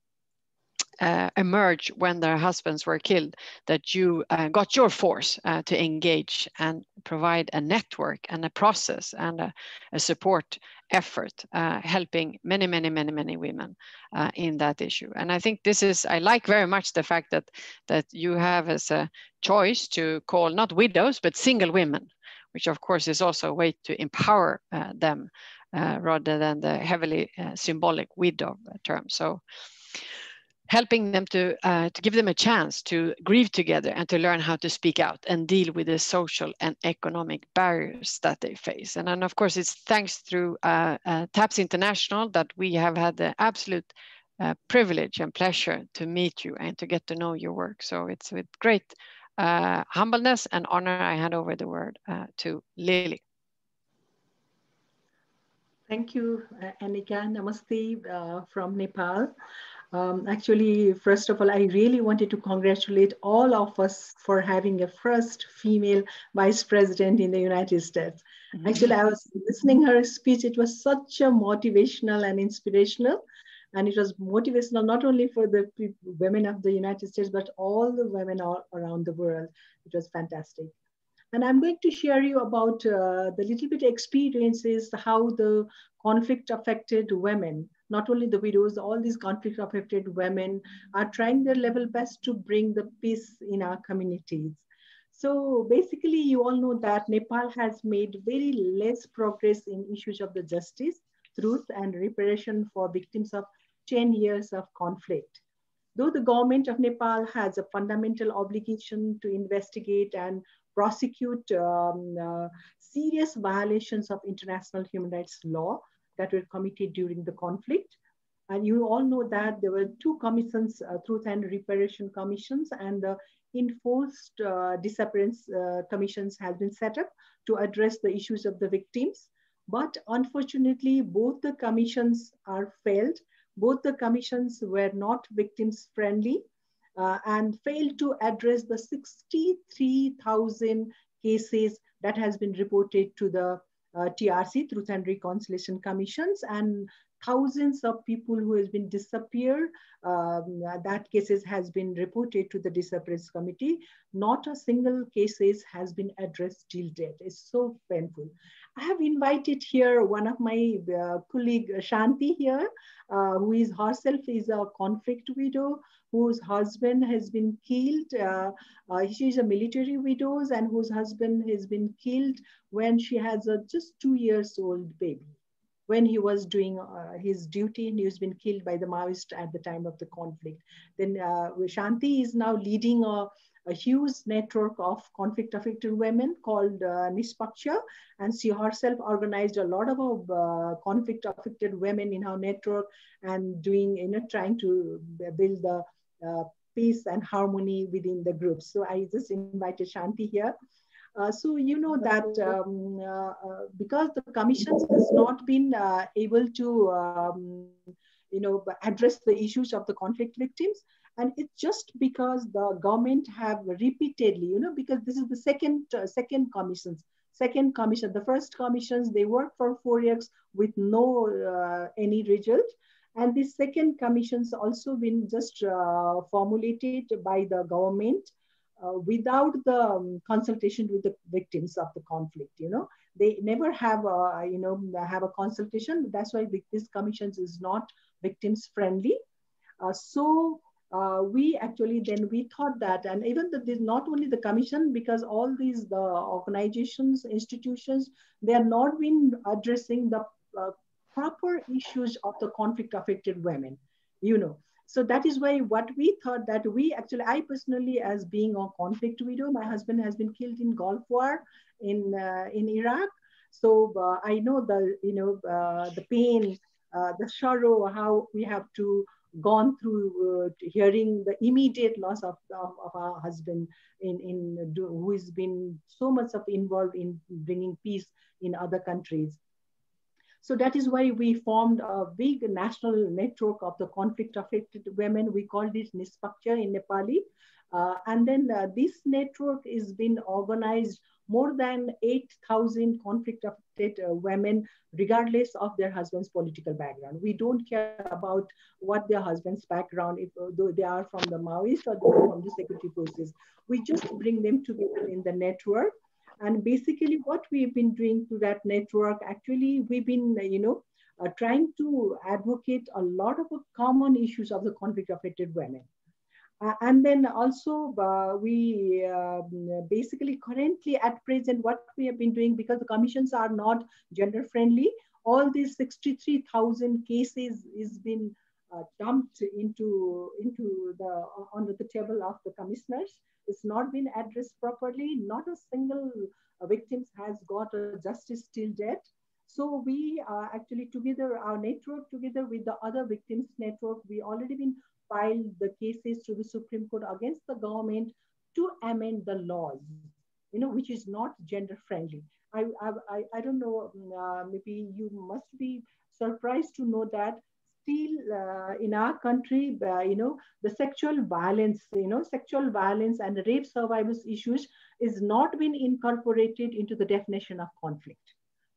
uh, emerge when their husbands were killed, that you uh, got your force uh, to engage and provide a network and a process and a, a support effort, uh, helping many, many, many, many women uh, in that issue. And I think this is, I like very much the fact that, that you have as a choice to call not widows, but single women, which of course is also a way to empower uh, them rather than the heavily symbolic widow term. So helping them to, uh, to give them a chance to grieve together and to learn how to speak out and deal with the social and economic barriers that they face. And then of course, it's thanks through uh, uh, TAPS International that we have had the absolute uh, privilege and pleasure to meet you and to get to know your work. So it's with great uh, humbleness and honor, I hand over the word uh, to Lily. Thank you, Annika. Namaste from Nepal. Um, actually, first of all, I really wanted to congratulate all of us for having a first female vice president in the United States. Mm -hmm. Actually, I was listening her speech. It was such a motivational and inspirational. And it was motivational not only for the women of the United States, but all the women all around the world. It was fantastic. And I'm going to share you about uh, the little bit experiences, how the conflict affected women not only the widows, all these conflict affected women are trying their level best to bring the peace in our communities. So basically, you all know that Nepal has made very less progress in issues of the justice, truth, and reparation for victims of 10 years of conflict. Though the government of Nepal has a fundamental obligation to investigate and prosecute um, uh, serious violations of international human rights law, that were committed during the conflict. And you all know that there were two commissions, uh, Truth and Reparation Commissions and the Enforced uh, Disappearance uh, Commissions has been set up to address the issues of the victims. But unfortunately, both the commissions are failed. Both the commissions were not victims friendly uh, and failed to address the 63,000 cases that has been reported to the uh, TRC, Truth and Reconciliation Commissions, and thousands of people who has been disappeared. Um, that cases has been reported to the disappearance committee. Not a single cases has been addressed till date. It's so painful. I have invited here one of my uh, colleague Shanti here, uh, who is herself is a conflict widow whose husband has been killed. Uh, uh, she is a military widow and whose husband has been killed when she has a just two years old baby. When he was doing uh, his duty and he has been killed by the Maoist at the time of the conflict. Then uh, Shanti is now leading a, a huge network of conflict affected women called uh, Nispaksha. And she herself organized a lot of uh, conflict affected women in her network and doing, you know, trying to build the uh, peace and harmony within the group. So I just invited Shanti here. Uh, so you know that um, uh, uh, because the commissions has not been uh, able to um, you know address the issues of the conflict victims and it's just because the government have repeatedly you know because this is the second uh, second commissions second commission the first commissions they work for four years with no uh, any result and the second commissions also been just uh, formulated by the government uh, without the um, consultation with the victims of the conflict, you know. They never have a, you know, have a consultation. That's why this commissions is not victims friendly. Uh, so uh, we actually then we thought that and even the, this not only the commission because all these the organizations institutions they are not been addressing the uh, proper issues of the conflict affected women, you know. So that is why what we thought that we actually, I personally as being a conflict widow, my husband has been killed in Gulf War in, uh, in Iraq. So uh, I know the, you know, uh, the pain, uh, the sorrow, how we have to gone through uh, hearing the immediate loss of, of, of, our husband in, in who has been so much of involved in bringing peace in other countries. So that is why we formed a big national network of the conflict affected women. We called it Nispaksha in Nepali. Uh, and then uh, this network is been organized more than 8,000 conflict affected uh, women, regardless of their husband's political background. We don't care about what their husband's background, if though they are from the Maoist or from the security forces. We just bring them together in the network and basically what we've been doing through that network, actually, we've been, you know, uh, trying to advocate a lot of common issues of the conflict affected women. Uh, and then also uh, we um, basically currently at present what we have been doing because the commissions are not gender friendly all these 63,000 cases is been uh, dumped into into the onto the table of the commissioners it's not been addressed properly. Not a single uh, victim has got justice till date. So we are actually together, our network together with the other victims network, we already been filed the cases to the Supreme Court against the government to amend the laws, you know, which is not gender friendly. I, I, I don't know, uh, maybe you must be surprised to know that still uh, in our country, uh, you know, the sexual violence, you know, sexual violence and rape survivors issues is not been incorporated into the definition of conflict.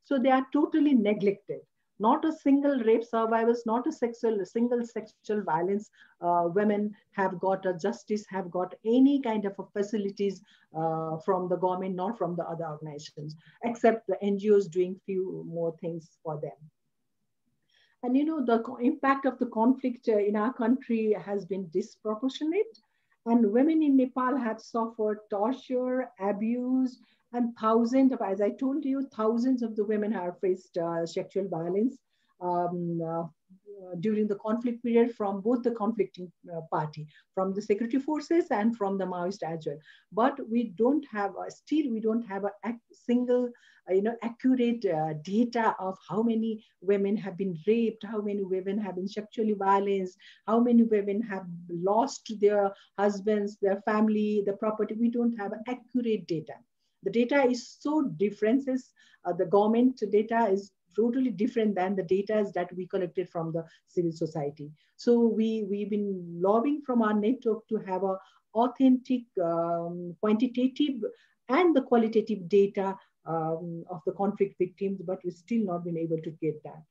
So they are totally neglected. Not a single rape survivors, not a sexual, single sexual violence uh, women have got a justice, have got any kind of facilities uh, from the government, not from the other organizations, except the NGOs doing few more things for them. And you know, the impact of the conflict uh, in our country has been disproportionate. And women in Nepal have suffered torture, abuse, and thousands of, as I told you, thousands of the women have faced uh, sexual violence. Um, uh, during the conflict period from both the conflicting uh, party, from the security forces and from the Maoist as well. But we don't have, a, still we don't have a, single, uh, you know, accurate uh, data of how many women have been raped, how many women have been sexually violent, how many women have lost their husbands, their family, the property. We don't have accurate data. The data is so differences. Uh, the government data is totally different than the data that we collected from the civil society. So we, we've been lobbying from our network to have a authentic um, quantitative and the qualitative data um, of the conflict victims, but we've still not been able to get that.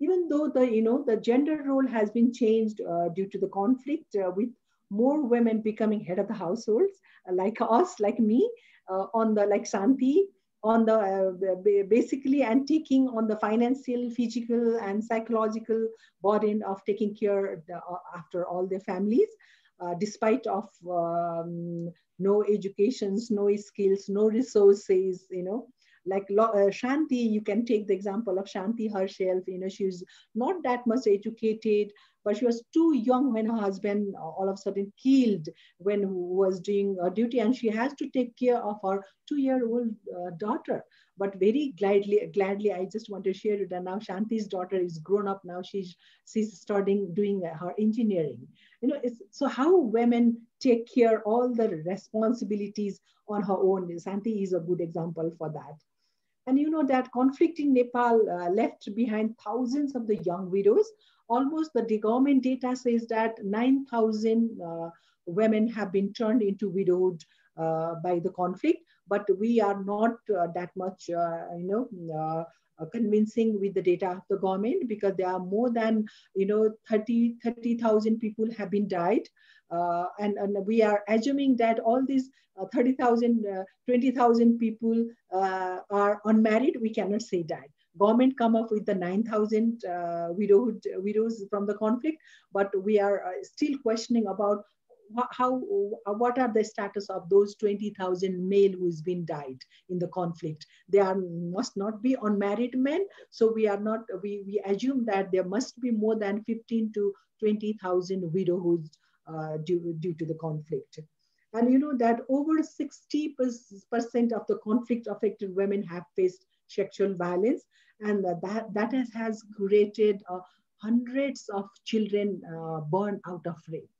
Even though the, you know, the gender role has been changed uh, due to the conflict uh, with more women becoming head of the households, uh, like us, like me, uh, on the like Shanti, on the uh, basically and taking on the financial, physical, and psychological burden of taking care the, uh, after all their families, uh, despite of um, no educations, no skills, no resources, you know. Like uh, Shanti, you can take the example of Shanti herself. You know, she's not that much educated, but she was too young when her husband uh, all of a sudden killed when he was doing a duty and she has to take care of her two-year-old uh, daughter. But very gladly gladly i just want to share it that now shanti's daughter is grown up. Now she's she's starting doing her engineering. You know so how women take care all the responsibilities on her own shanti is a good example for that. And you know that conflict in Nepal uh, left behind thousands of the young widows almost the government data says that 9,000 uh, women have been turned into widowed uh, by the conflict, but we are not uh, that much, uh, you know, uh, uh, convincing with the data of the government because there are more than, you know, 30, 30,000 people have been died. and, and we are assuming that all these 30,000, 20,000 people are unmarried. We cannot say that government come up with the 9,000 uh, widowed, widows from the conflict, but we are uh, still questioning about how what are the status of those 20,000 male who's been died in the conflict? They are must not be unmarried men so we are not we, we assume that there must be more than 15 to 20,000 widows uh, due, due to the conflict. And you know that over 60% of the conflict affected women have faced sexual violence and that, that has, has created a hundreds of children uh, born out of rape.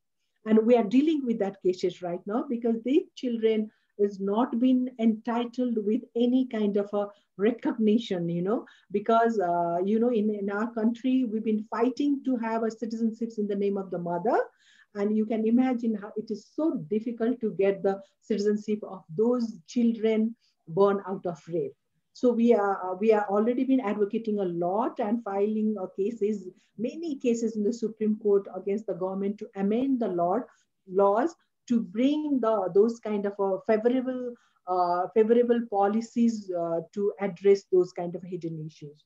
And we are dealing with that cases right now because these children is not been entitled with any kind of a recognition, you know, because, uh, you know, in, in our country, we've been fighting to have a citizenships in the name of the mother. And you can imagine how it is so difficult to get the citizenship of those children born out of rape. So we are we are already been advocating a lot and filing cases, many cases in the Supreme Court against the government to amend the law laws to bring the those kind of a favorable uh, favorable policies uh, to address those kind of hidden issues.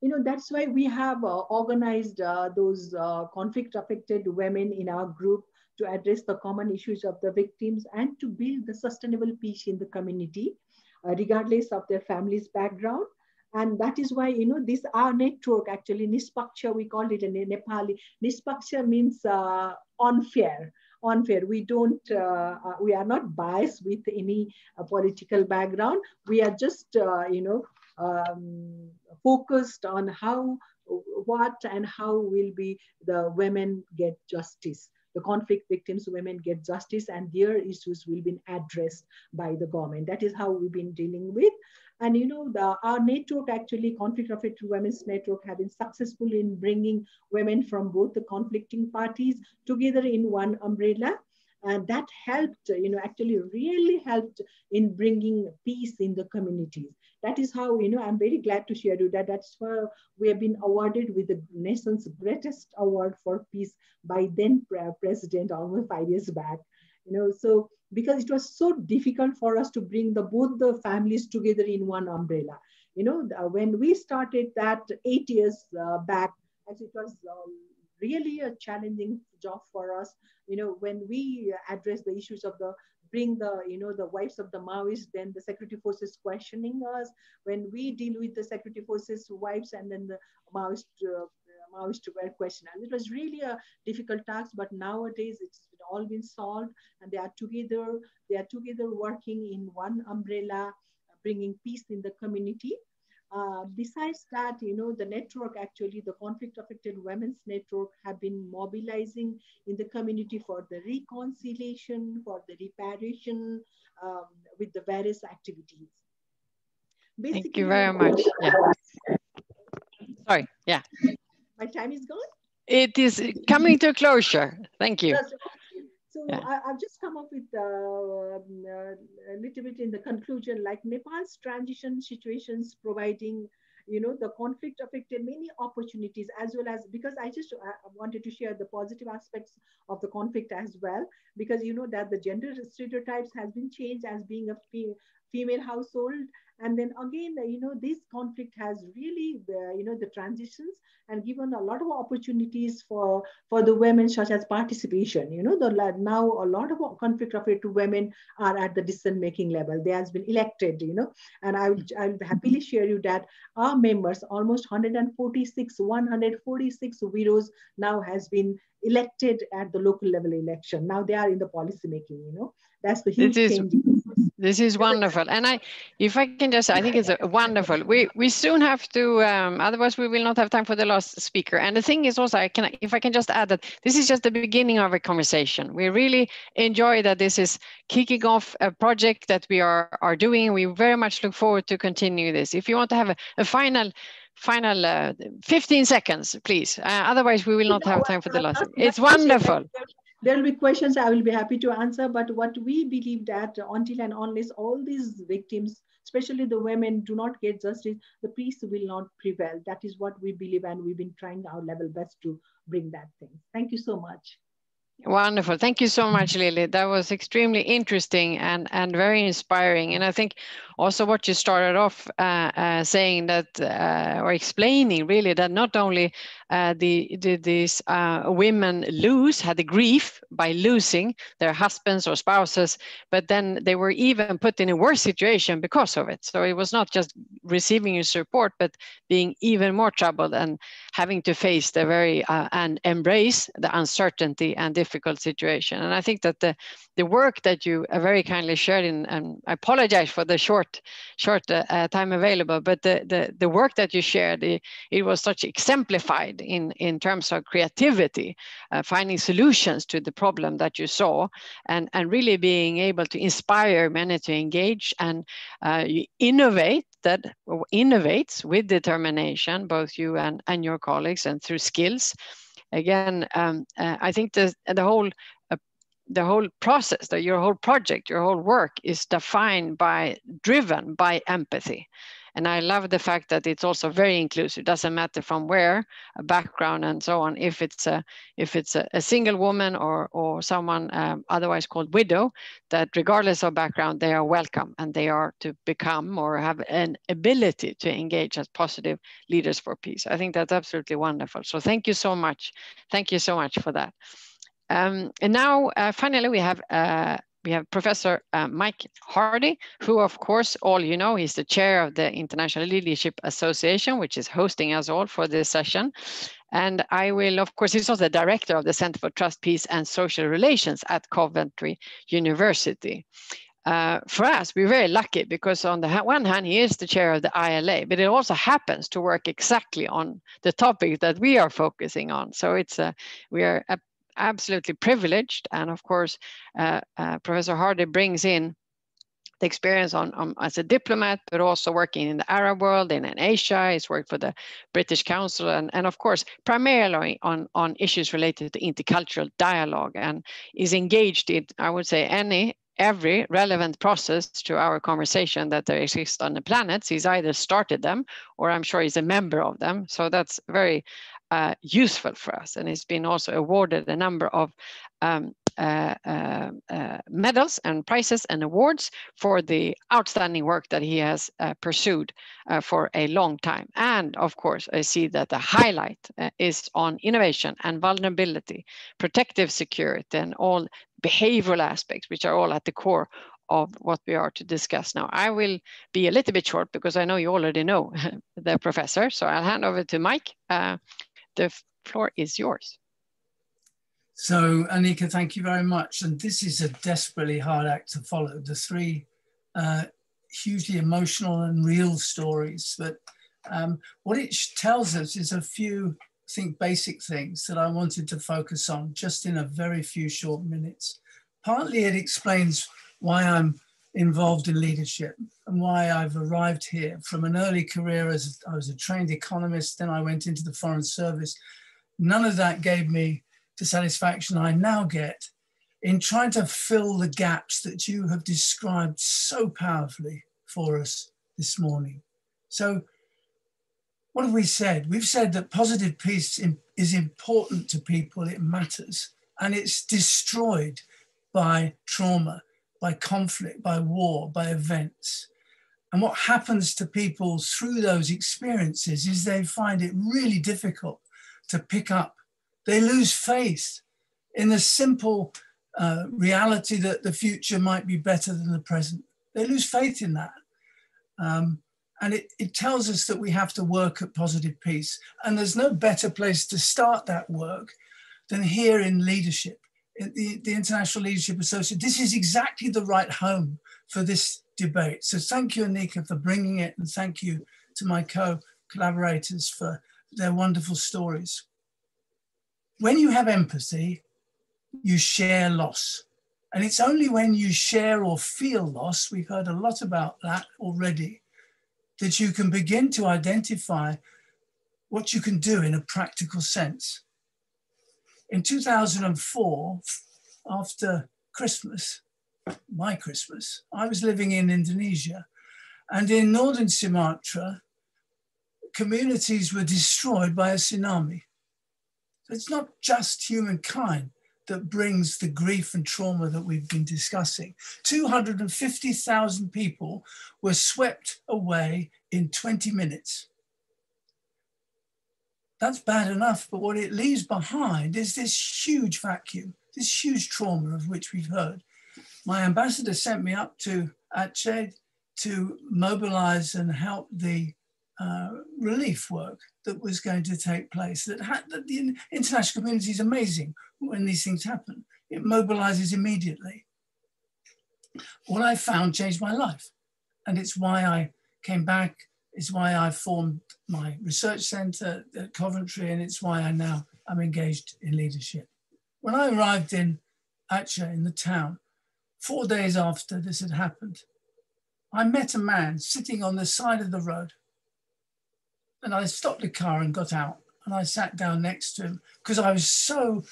You know, that's why we have uh, organized uh, those uh, conflict affected women in our group to address the common issues of the victims and to build the sustainable peace in the community, uh, regardless of their family's background. And that is why, you know, this our network actually, Nispaksha, we call it in Nepali. Nispaksha means uh, unfair unfair. We don't, uh, uh, we are not biased with any uh, political background. We are just, uh, you know, um, focused on how, what and how will be the women get justice. The conflict victims, women get justice and their issues will be addressed by the government. That is how we've been dealing with. And you know, the, our network actually, Conflict Affected Women's Network, have been successful in bringing women from both the conflicting parties together in one umbrella. And that helped, you know, actually really helped in bringing peace in the communities. That is how, you know, I'm very glad to share you that that's why we have been awarded with the nation's greatest award for peace by then President almost five years back. You know, so because it was so difficult for us to bring the both the families together in one umbrella. You know, when we started that eight years uh, back, as it was um, really a challenging job for us. You know, when we address the issues of the bring the you know the wives of the Maoists, then the security forces questioning us. When we deal with the security forces wives and then the Maoist uh, Maoist were questioned. It was really a difficult task, but nowadays it's all been solved and they are together, they are together working in one umbrella, bringing peace in the community. Uh, besides that, you know, the network actually, the conflict affected women's network have been mobilizing in the community for the reconciliation, for the reparation um, with the various activities. Basically, Thank you very much. Yeah. Sorry, yeah. My time is gone? It is coming to closure. Thank you. So yeah. I, have just come up with uh, um, uh, a little bit in the conclusion, like Nepal's transition situations providing, you know, the conflict affected many opportunities as well as, because I just I wanted to share the positive aspects of the conflict as well, because you know that the gender stereotypes has been changed as being a female household and then again, uh, you know, this conflict has really, the, you know, the transitions and given a lot of opportunities for, for the women such as participation. You know, the, now a lot of conflict affected women are at the decision making level. They has been elected, you know, and I will, I will happily share you that our members, almost 146, 146 widows now has been elected at the local level election. Now they are in the policy making, you know, that's the huge change. This is wonderful. And I, if I can just, I think it's wonderful. We, we soon have to, um, otherwise we will not have time for the last speaker. And the thing is also, I can, if I can just add that this is just the beginning of a conversation. We really enjoy that this is kicking off a project that we are, are doing. We very much look forward to continue this. If you want to have a, a final, final uh, 15 seconds, please. Uh, otherwise we will not have time for the last. It's wonderful there will be questions I will be happy to answer. But what we believe that until and unless all these victims, especially the women, do not get justice, the peace will not prevail. That is what we believe, and we've been trying our level best to bring that thing. Thank you so much. Wonderful. Thank you so much, Lily. That was extremely interesting and, and very inspiring. And I think also what you started off uh, uh, saying that, uh, or explaining really that not only uh, the, the, these uh, women lose, had the grief by losing their husbands or spouses, but then they were even put in a worse situation because of it. So it was not just receiving your support, but being even more troubled and having to face the very and embrace the uncertainty and difficult situation. And I think that the the work that you very kindly shared in, and I apologize for the short short uh, uh, time available, but the, the the work that you shared, it, it was such exemplified in in terms of creativity, uh, finding solutions to the problem that you saw, and and really being able to inspire many to engage and uh, innovate that innovates with determination, both you and, and your colleagues and through skills. Again, um, uh, I think the, the whole the whole process, that your whole project, your whole work is defined by, driven by empathy. And I love the fact that it's also very inclusive. It doesn't matter from where, a background and so on. If it's a if it's a, a single woman or or someone um, otherwise called widow, that regardless of background, they are welcome and they are to become or have an ability to engage as positive leaders for peace. I think that's absolutely wonderful. So thank you so much. Thank you so much for that. Um, and now, uh, finally, we have uh, we have Professor uh, Mike Hardy, who of course all you know, he's the chair of the International Leadership Association, which is hosting us all for this session. And I will, of course, he's also the director of the Center for Trust, Peace and Social Relations at Coventry University. Uh, for us, we're very lucky because on the one hand, he is the chair of the ILA, but it also happens to work exactly on the topic that we are focusing on. So it's a, we are absolutely privileged. And of course, uh, uh, Professor Hardy brings in the experience on, on, as a diplomat, but also working in the Arab world and in Asia. He's worked for the British Council and, and of course, primarily on, on issues related to intercultural dialogue and is engaged in, I would say, any every relevant process to our conversation that there exists on the planet. He's either started them or I'm sure he's a member of them. So that's very uh, useful for us. And he's been also awarded a number of um, uh, uh, uh, medals and prizes and awards for the outstanding work that he has uh, pursued uh, for a long time. And of course, I see that the highlight is on innovation and vulnerability, protective security, and all behavioral aspects, which are all at the core of what we are to discuss now. I will be a little bit short because I know you already know the professor. So I'll hand over to Mike. Uh, the floor is yours. So, Annika, thank you very much. And this is a desperately hard act to follow. The three uh, hugely emotional and real stories. But um, what it tells us is a few, I think, basic things that I wanted to focus on just in a very few short minutes. Partly it explains why I'm involved in leadership and why I've arrived here from an early career as I was a trained economist, then I went into the Foreign Service. None of that gave me the satisfaction I now get in trying to fill the gaps that you have described so powerfully for us this morning. So, what have we said? We've said that positive peace is important to people, it matters, and it's destroyed by trauma by conflict, by war, by events. And what happens to people through those experiences is they find it really difficult to pick up. They lose faith in the simple uh, reality that the future might be better than the present. They lose faith in that. Um, and it, it tells us that we have to work at positive peace. And there's no better place to start that work than here in leadership the, the International Leadership Association, this is exactly the right home for this debate. So thank you, Annika, for bringing it, and thank you to my co-collaborators for their wonderful stories. When you have empathy, you share loss. And it's only when you share or feel loss, we've heard a lot about that already, that you can begin to identify what you can do in a practical sense. In 2004, after Christmas, my Christmas, I was living in Indonesia. And in northern Sumatra, communities were destroyed by a tsunami. So it's not just humankind that brings the grief and trauma that we've been discussing. 250,000 people were swept away in 20 minutes that's bad enough. But what it leaves behind is this huge vacuum, this huge trauma of which we've heard. My ambassador sent me up to Aceh to mobilize and help the uh, relief work that was going to take place. That, had, that the international community is amazing when these things happen. It mobilizes immediately. What I found changed my life. And it's why I came back. It's why I formed my research center at Coventry. And it's why I now am engaged in leadership. When I arrived in Aceh, in the town, four days after this had happened, I met a man sitting on the side of the road. And I stopped the car and got out and I sat down next to him because I was so,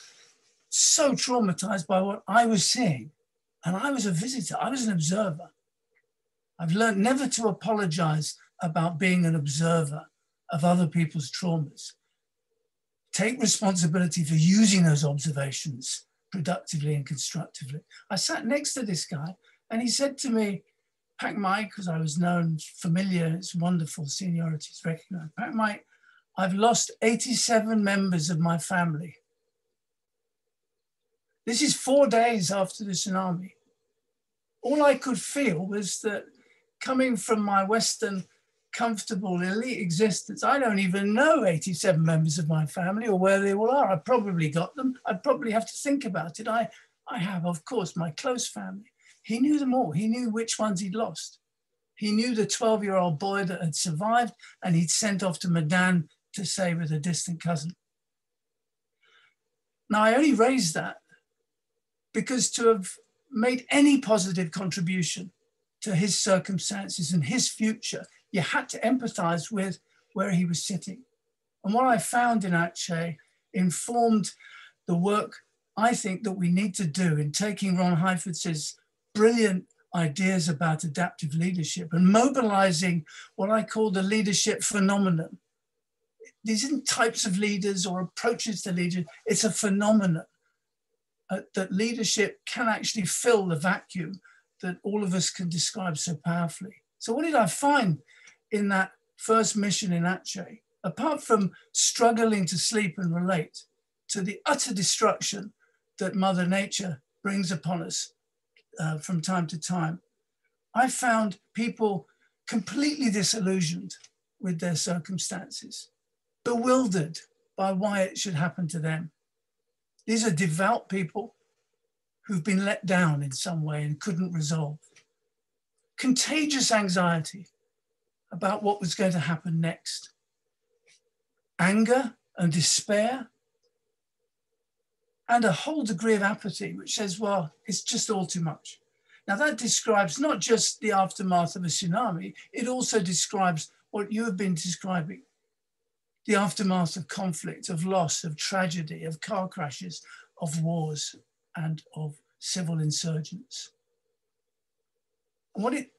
so traumatized by what I was seeing. And I was a visitor, I was an observer. I've learned never to apologize about being an observer of other people's traumas. Take responsibility for using those observations productively and constructively. I sat next to this guy and he said to me, Pak Mike, because I was known familiar, it's wonderful, seniority is recognized. Pak Mike, I've lost 87 members of my family. This is four days after the tsunami. All I could feel was that coming from my Western comfortable elite existence, I don't even know 87 members of my family or where they all are. I probably got them. I'd probably have to think about it. I, I have, of course, my close family. He knew them all. He knew which ones he'd lost. He knew the 12 year old boy that had survived and he'd sent off to Medan to stay with a distant cousin. Now, I only raised that because to have made any positive contribution to his circumstances and his future, you had to empathize with where he was sitting. And what I found in Aceh informed the work I think that we need to do in taking Ron Heifetz's brilliant ideas about adaptive leadership and mobilizing what I call the leadership phenomenon. These aren't types of leaders or approaches to leadership, it's a phenomenon uh, that leadership can actually fill the vacuum that all of us can describe so powerfully. So, what did I find in that first mission in Aceh? Apart from struggling to sleep and relate to the utter destruction that Mother Nature brings upon us uh, from time to time, I found people completely disillusioned with their circumstances, bewildered by why it should happen to them. These are devout people who've been let down in some way and couldn't resolve. Contagious anxiety about what was going to happen next. Anger and despair and a whole degree of apathy, which says, well, it's just all too much. Now, that describes not just the aftermath of a tsunami, it also describes what you have been describing the aftermath of conflict, of loss, of tragedy, of car crashes, of wars, and of civil insurgents. And what it,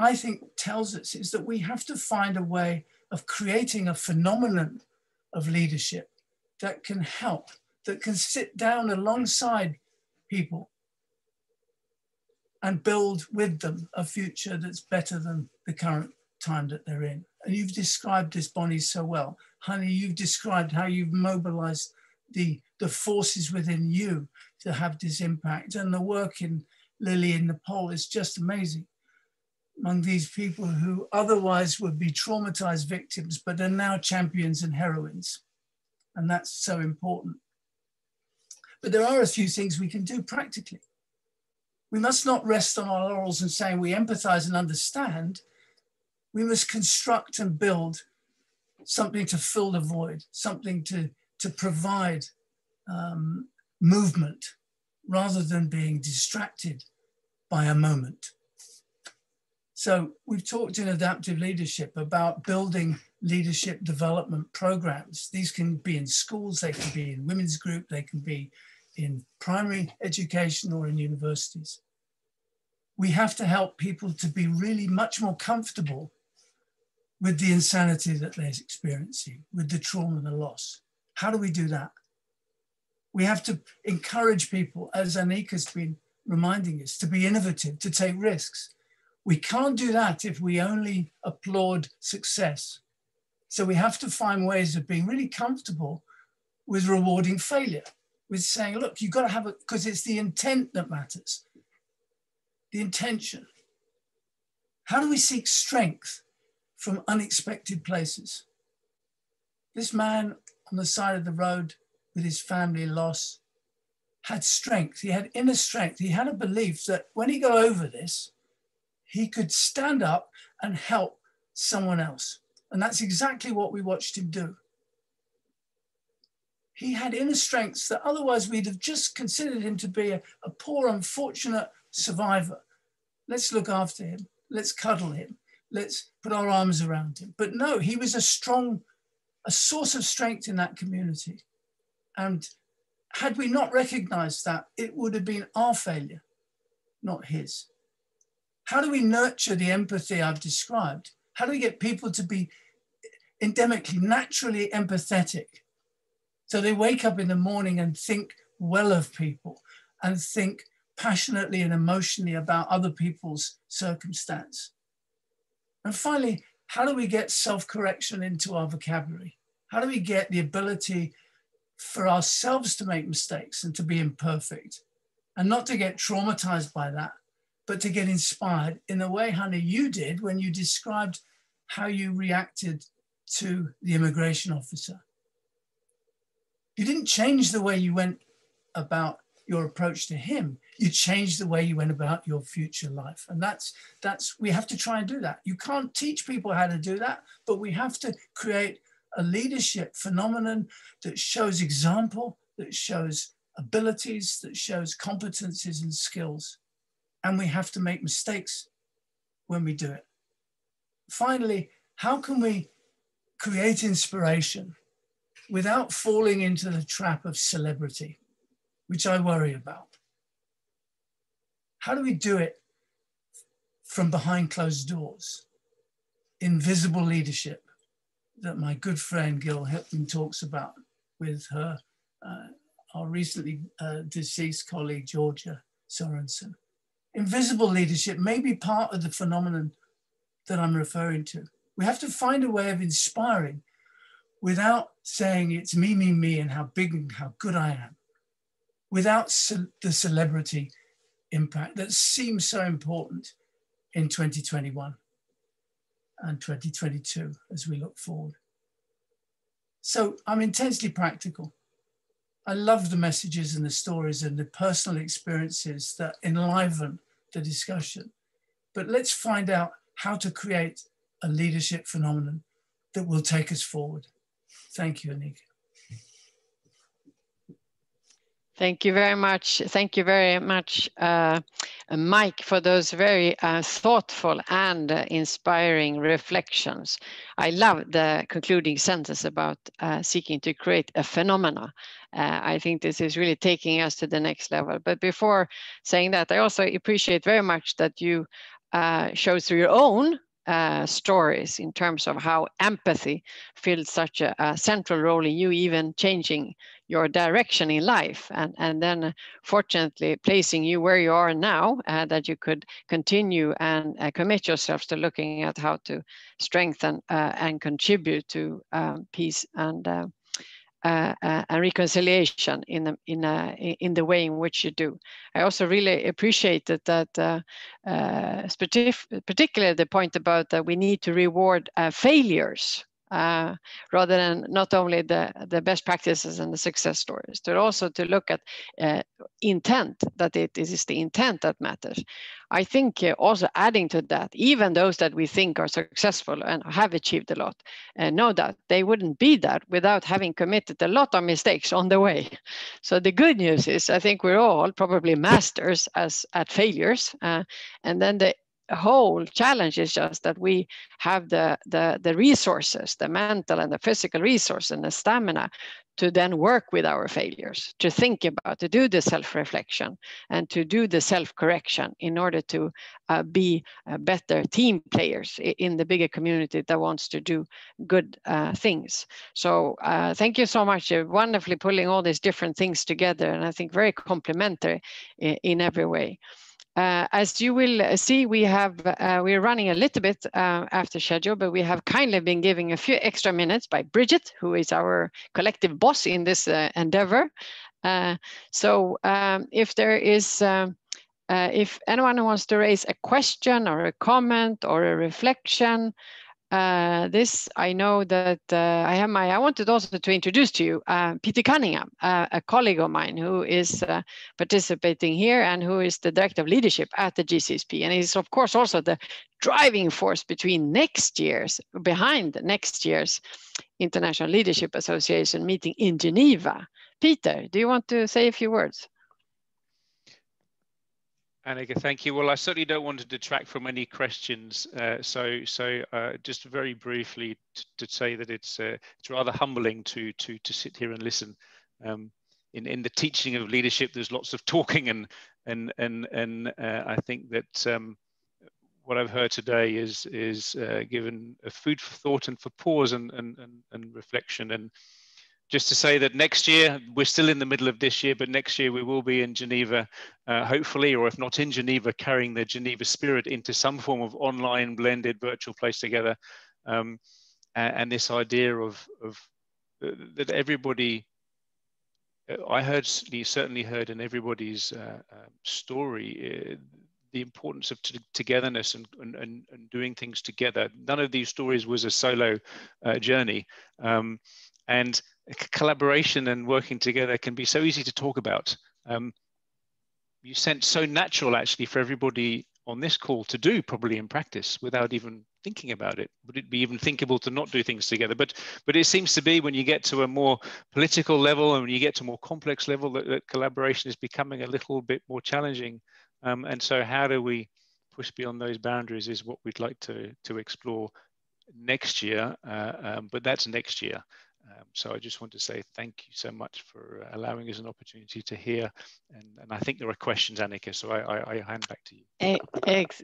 I think, tells us is that we have to find a way of creating a phenomenon of leadership that can help that can sit down alongside people and build with them a future that's better than the current time that they're in. And you've described this, Bonnie, so well. Honey, you've described how you've mobilized the, the forces within you to have this impact. And the work in Lily in Nepal is just amazing. Among these people who otherwise would be traumatized victims, but are now champions and heroines. And that's so important. But there are a few things we can do practically. We must not rest on our laurels and saying we empathize and understand. We must construct and build something to fill the void, something to, to provide um, movement rather than being distracted by a moment. So we've talked in adaptive leadership about building leadership development programs. These can be in schools, they can be in women's group, they can be in primary education or in universities. We have to help people to be really much more comfortable with the insanity that they're experiencing, with the trauma and the loss. How do we do that? We have to encourage people, as Annika's been reminding us, to be innovative, to take risks. We can't do that if we only applaud success. So we have to find ways of being really comfortable with rewarding failure with saying, look, you've got to have it because it's the intent that matters. The intention. How do we seek strength from unexpected places? This man on the side of the road with his family lost had strength. He had inner strength. He had a belief that when he got over this, he could stand up and help someone else. And that's exactly what we watched him do. He had inner strengths that otherwise we'd have just considered him to be a, a poor, unfortunate survivor. Let's look after him. Let's cuddle him. Let's put our arms around him. But no, he was a strong, a source of strength in that community. And had we not recognized that, it would have been our failure, not his. How do we nurture the empathy I've described? How do we get people to be endemically, naturally empathetic? So they wake up in the morning and think well of people and think passionately and emotionally about other people's circumstance. And finally, how do we get self correction into our vocabulary? How do we get the ability for ourselves to make mistakes and to be imperfect and not to get traumatized by that, but to get inspired in the way, honey, you did when you described how you reacted to the immigration officer. You didn't change the way you went about your approach to him. You changed the way you went about your future life. And that's that's we have to try and do that. You can't teach people how to do that, but we have to create a leadership phenomenon that shows example, that shows abilities, that shows competencies and skills. And we have to make mistakes when we do it. Finally, how can we create inspiration without falling into the trap of celebrity, which I worry about? How do we do it from behind closed doors? Invisible leadership that my good friend Gil Hepton talks about with her, uh, our recently uh, deceased colleague, Georgia Sorenson. Invisible leadership may be part of the phenomenon that I'm referring to. We have to find a way of inspiring without saying it's me, me, me, and how big and how good I am, without ce the celebrity impact that seems so important in 2021 and 2022 as we look forward. So I'm intensely practical. I love the messages and the stories and the personal experiences that enliven the discussion. But let's find out how to create a leadership phenomenon that will take us forward. Thank you, Annika. Thank you very much. Thank you very much, uh, Mike, for those very uh, thoughtful and uh, inspiring reflections. I love the concluding sentence about uh, seeking to create a phenomena. Uh, I think this is really taking us to the next level. But before saying that, I also appreciate very much that you uh, show through your own uh, stories in terms of how empathy fills such a, a, central role in you even changing your direction in life and, and then uh, fortunately placing you where you are now uh, that you could continue and uh, commit yourselves to looking at how to strengthen uh, and contribute to um, peace and uh, uh, uh, and reconciliation in the, in, uh, in the way in which you do. I also really appreciated that, uh, uh, particularly the point about that we need to reward failures uh, rather than not only the, the best practices and the success stories, but also to look at uh, intent, that it is the intent that matters. I think uh, also adding to that, even those that we think are successful and have achieved a lot, uh, know that they wouldn't be that without having committed a lot of mistakes on the way. So the good news is I think we're all probably masters as at failures. Uh, and then the whole challenge is just that we have the, the, the resources, the mental and the physical resource and the stamina to then work with our failures, to think about, to do the self-reflection and to do the self-correction in order to uh, be uh, better team players in the bigger community that wants to do good uh, things. So uh, thank you so much. You're wonderfully pulling all these different things together and I think very complementary in, in every way. Uh, as you will uh, see, we have uh, we're running a little bit uh, after schedule, but we have kindly been giving a few extra minutes by Bridget, who is our collective boss in this uh, endeavor. Uh, so um, if there is um, if anyone wants to raise a question or a comment or a reflection, uh, this I know that uh, I have my. I wanted also to introduce to you uh, Peter Cunningham, uh, a colleague of mine who is uh, participating here and who is the director of leadership at the GCSP, and he's of course also the driving force between next year's behind next year's International Leadership Association meeting in Geneva. Peter, do you want to say a few words? Annika, thank you. Well, I certainly don't want to detract from any questions. Uh, so, so uh, just very briefly to say that it's uh, it's rather humbling to to to sit here and listen. Um, in in the teaching of leadership, there's lots of talking, and and and and uh, I think that um, what I've heard today is is uh, given a food for thought and for pause and and and, and reflection and just to say that next year, we're still in the middle of this year, but next year we will be in Geneva, uh, hopefully, or if not in Geneva, carrying the Geneva spirit into some form of online blended virtual place together. Um, and, and, this idea of, of uh, that everybody, uh, I heard, certainly heard in everybody's uh, um, story, uh, the importance of togetherness and, and, and, doing things together. None of these stories was a solo uh, journey. Um, and collaboration and working together can be so easy to talk about. Um, you sense so natural actually for everybody on this call to do probably in practice without even thinking about it. Would it be even thinkable to not do things together? But but it seems to be when you get to a more political level and when you get to a more complex level that, that collaboration is becoming a little bit more challenging. Um, and so how do we push beyond those boundaries is what we'd like to to explore next year uh, um, but that's next year um, so I just want to say thank you so much for uh, allowing us an opportunity to hear. And, and I think there are questions, Annika, so I, I, I hand back to you.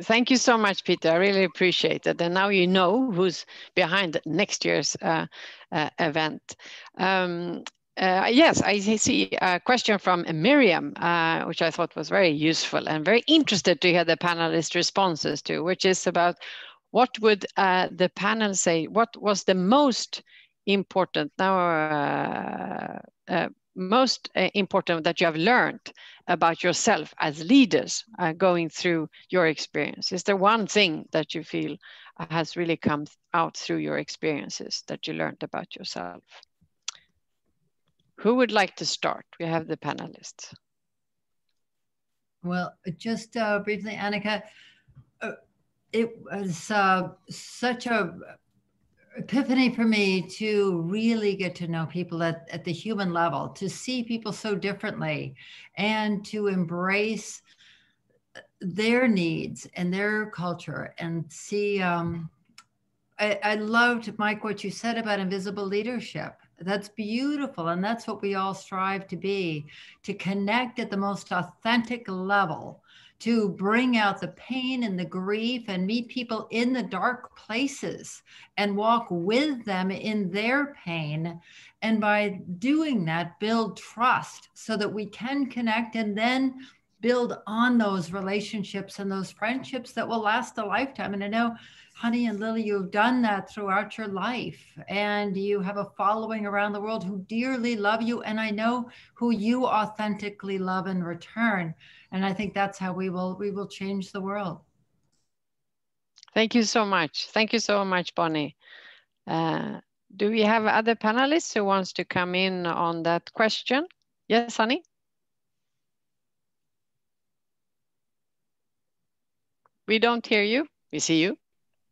Thank you so much, Peter. I really appreciate it. And now you know who's behind next year's uh, uh, event. Um, uh, yes, I see a question from Miriam, uh, which I thought was very useful and very interested to hear the panelists' responses to, which is about what would uh, the panel say, what was the most important now uh, uh, most uh, important that you have learned about yourself as leaders uh, going through your experience? Is there one thing that you feel has really come out through your experiences that you learned about yourself? Who would like to start? We have the panelists. Well, just uh, briefly, Annika, uh, it was such a epiphany for me to really get to know people at, at the human level, to see people so differently, and to embrace their needs and their culture and see. Um, I, I loved, Mike, what you said about invisible leadership. That's beautiful. And that's what we all strive to be to connect at the most authentic level to bring out the pain and the grief and meet people in the dark places and walk with them in their pain. And by doing that, build trust so that we can connect and then build on those relationships and those friendships that will last a lifetime. And I know, Honey and Lily, you've done that throughout your life, and you have a following around the world who dearly love you. And I know who you authentically love in return and i think that's how we will we will change the world. Thank you so much. Thank you so much bonnie. Uh, do we have other panelists who wants to come in on that question? Yes honey we don't hear you. We see you.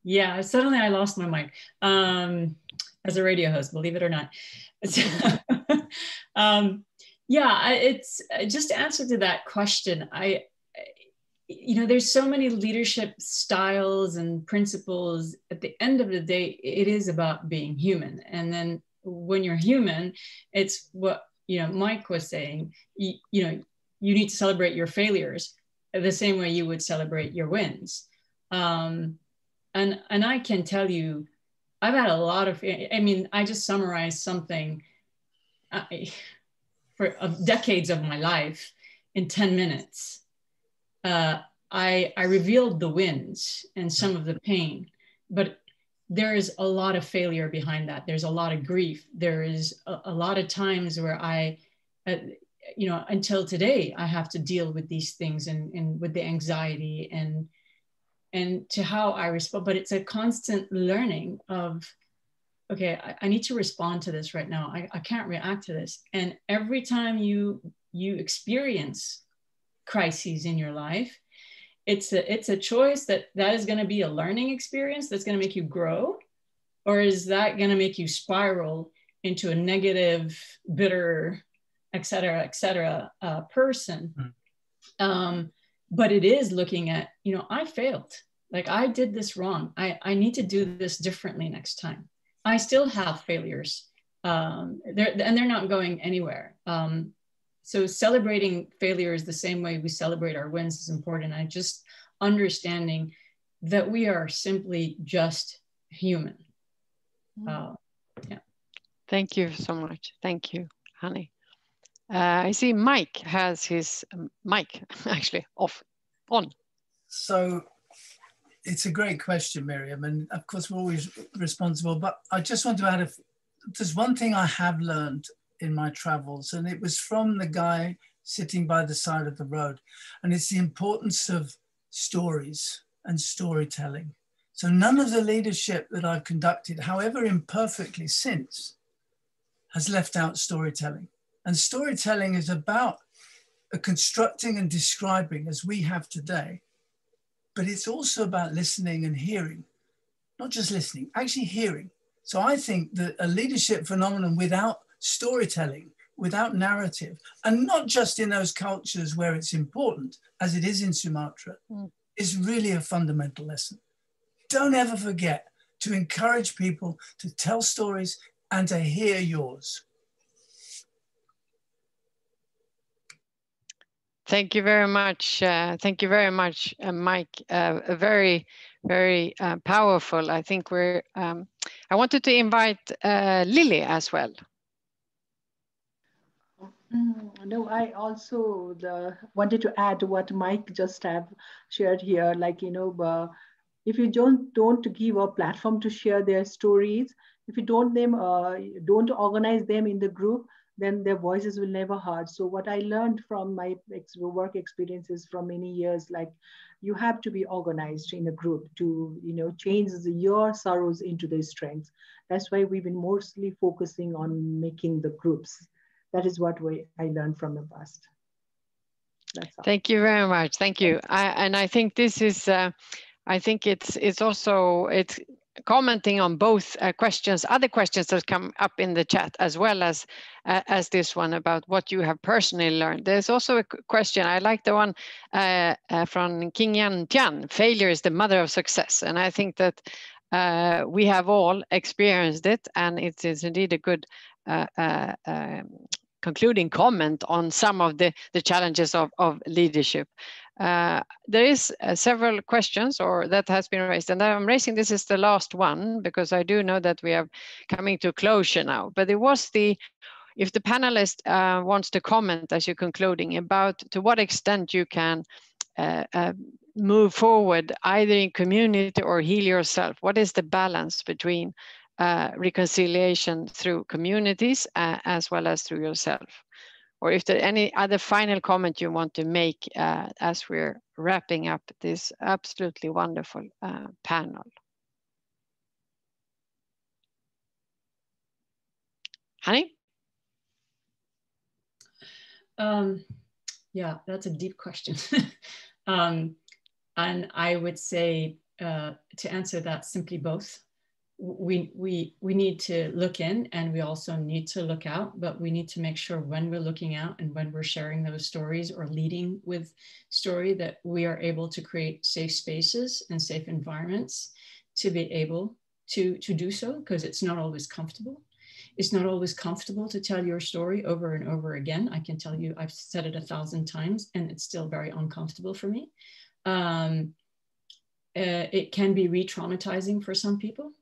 Yeah suddenly i lost my mic. Um, as a radio host believe it or not. Um, yeah it's uh, just to answer to that question i you know there's so many leadership styles and principles. At the end of the day it is about being human. And then when you're human it's what you know mike was saying you, you know you need to celebrate your failures the same way you would celebrate your wins. Um, and and i can tell you i've had a lot of i mean i just summarized something. I, for decades of my life in 10 minutes. Uh, I, I revealed the wins and some of the pain, but there is a lot of failure behind that. There's a lot of grief. There is a, a lot of times where I, uh, you know, until today, I have to deal with these things and, and with the anxiety and and to how I respond. But it's a constant learning of, okay, I, I need to respond to this right now. I, I can't react to this. And every time you you experience crises in your life, it's a it's a choice that that is going to be a learning experience that's going to make you grow, or is that going to make you spiral into a negative, bitter, et cetera, et cetera, uh, person? Mm. Um, but it is looking at you know i failed like i did this wrong i, I need to do this differently next time i still have failures um, they're, and they're not going anywhere. Um, so celebrating failures the same way we celebrate our wins is important. I just understanding that we are simply just human. Mm. uh, yeah. Thank you so much. Thank you honey uh, I see Mike has his um, mic actually off, on. So it's a great question, Miriam. And of course, we're always responsible. But I just want to add, if there's one thing I have learned in my travels, and it was from the guy sitting by the side of the road. And it's the importance of stories and storytelling. So none of the leadership that I've conducted, however imperfectly since, has left out storytelling. And storytelling is about constructing and describing as we have today, but it's also about listening and hearing, not just listening, actually hearing. So I think that a leadership phenomenon without storytelling, without narrative, and not just in those cultures where it's important, as it is in Sumatra, mm. is really a fundamental lesson. Don't ever forget to encourage people to tell stories and to hear yours. Thank you very much. Uh, thank you very much, uh, Mike. Uh, very, very uh, powerful. I think we're. Um, I wanted to invite uh, Lily as well. Mm, no, I also the, wanted to add what Mike just have shared here. Like you know, uh, if you don't don't give a platform to share their stories, if you don't them don't organize them in the group, then their voices will never heard. So what I learned from my ex work experiences from many years, like you have to be organized in a group to, you know, change the, your sorrows into their strengths. That's why we've been mostly focusing on making the groups. That is what we, I learned from the past. Thank you very much. Thank you. I, and I think this is, uh, I think it's it's also it's commenting on both uh, questions, other questions that come up in the chat, as well as uh, as this one about what you have personally learned. There's also a question. I like the one uh, uh from King Yan Tian. Failure is the mother of success, and I think that uh, we have all experienced it, and it is indeed a good. Uh, um, concluding comment on some of the, the challenges of, of leadership. Uh, there is uh, several questions or that has been raised and I'm raising this is the last one because I do know that we are coming to closure now. But it was the if the panelist uh, wants to comment as you're concluding about to what extent you can uh, uh, move forward either in community or heal yourself what is the balance between reconciliation through communities as well as through yourself or if there any other final comment you want to make uh, as we're wrapping up this absolutely wonderful uh, panel. Honey? Um, yeah, that's a deep question. um, and I would say uh, to answer that simply both we we we need to look in and we also need to look out but we need to make sure when we're looking out and when we're sharing those stories or leading with story that we are able to create safe spaces and safe environments to be able to to do so because it's not always comfortable. It's not always comfortable to tell your story over and over again. I can tell you i've said it a thousand times and it's still very uncomfortable for me. Um, uh, it can be re-traumatizing for some people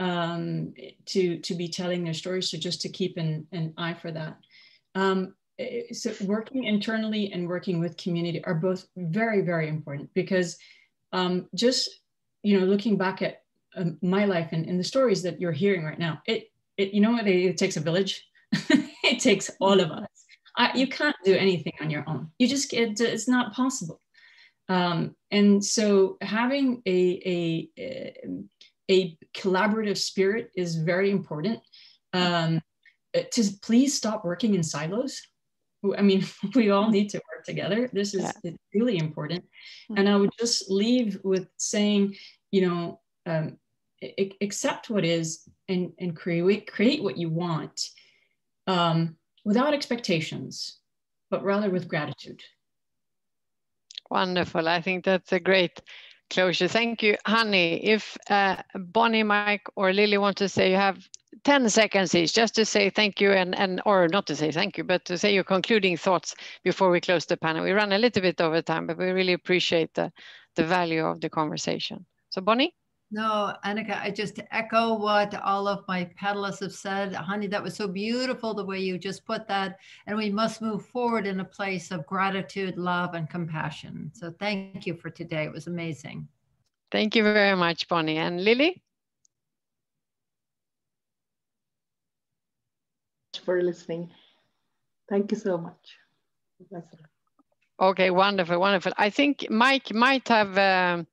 um, to to be telling their stories. So just to keep an, an eye for that. Um, eh, so working internally and working with community are both very very important because um, just you know looking back at um, my life and, and the stories that you're hearing right now, it it you know what it, it takes a village. it takes all of us. I, you can't do anything on your own. You just it, it's not possible. Um, and so having a, a, a collaborative spirit is very important. Um, to please stop working in silos. I mean, we all need to work together. This is yeah. really important. Mm-hmm. And I would just leave with saying, you know, um, accept what is and, and create, create what you want um, without expectations, but rather with gratitude. Wonderful. I think that's a great closure. Thank you, Honey. If uh, Bonnie, Mike, or Lily want to say, you have 10 seconds each just to say thank you and, and or not to say thank you, but to say your concluding thoughts before we close the panel. We run a little bit over time, but we really appreciate the, the value of the conversation. So Bonnie? No, Annika, I just echo what all of my panelists have said. Honey, that was so beautiful the way you just put that. And we must move forward in a place of gratitude, love, and compassion. So thank you for today. It was amazing. Thank you very much, Bonnie. And Lily? For listening. Thank you so much. Okay, wonderful, wonderful. I think Mike might have, um,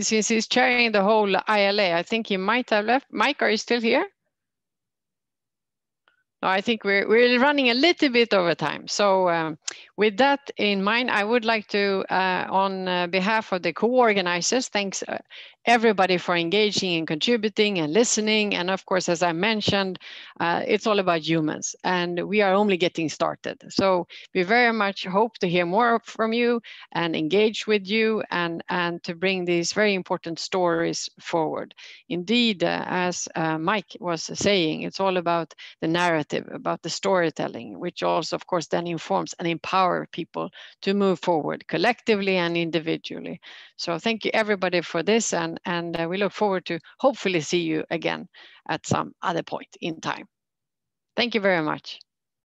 since he's chairing the whole ILA, I think he might have left. Mike, are you still here? No, I think we're, we're running a little bit over time. So um, with that in mind, I would like to, uh, on uh, behalf of the co-organizers, thanks uh, everybody for engaging and contributing and listening. And of course, as I mentioned, uh, it's all about humans and we are only getting started. So we very much hope to hear more from you and engage with you and, and to bring these very important stories forward. Indeed, as Mike was saying, it's all about the narrative, about the storytelling, which also, of course, then informs and empower people to move forward collectively and individually. So thank you everybody for this and, and uh, we look forward to hopefully see you again at some other point in time. Thank you very much.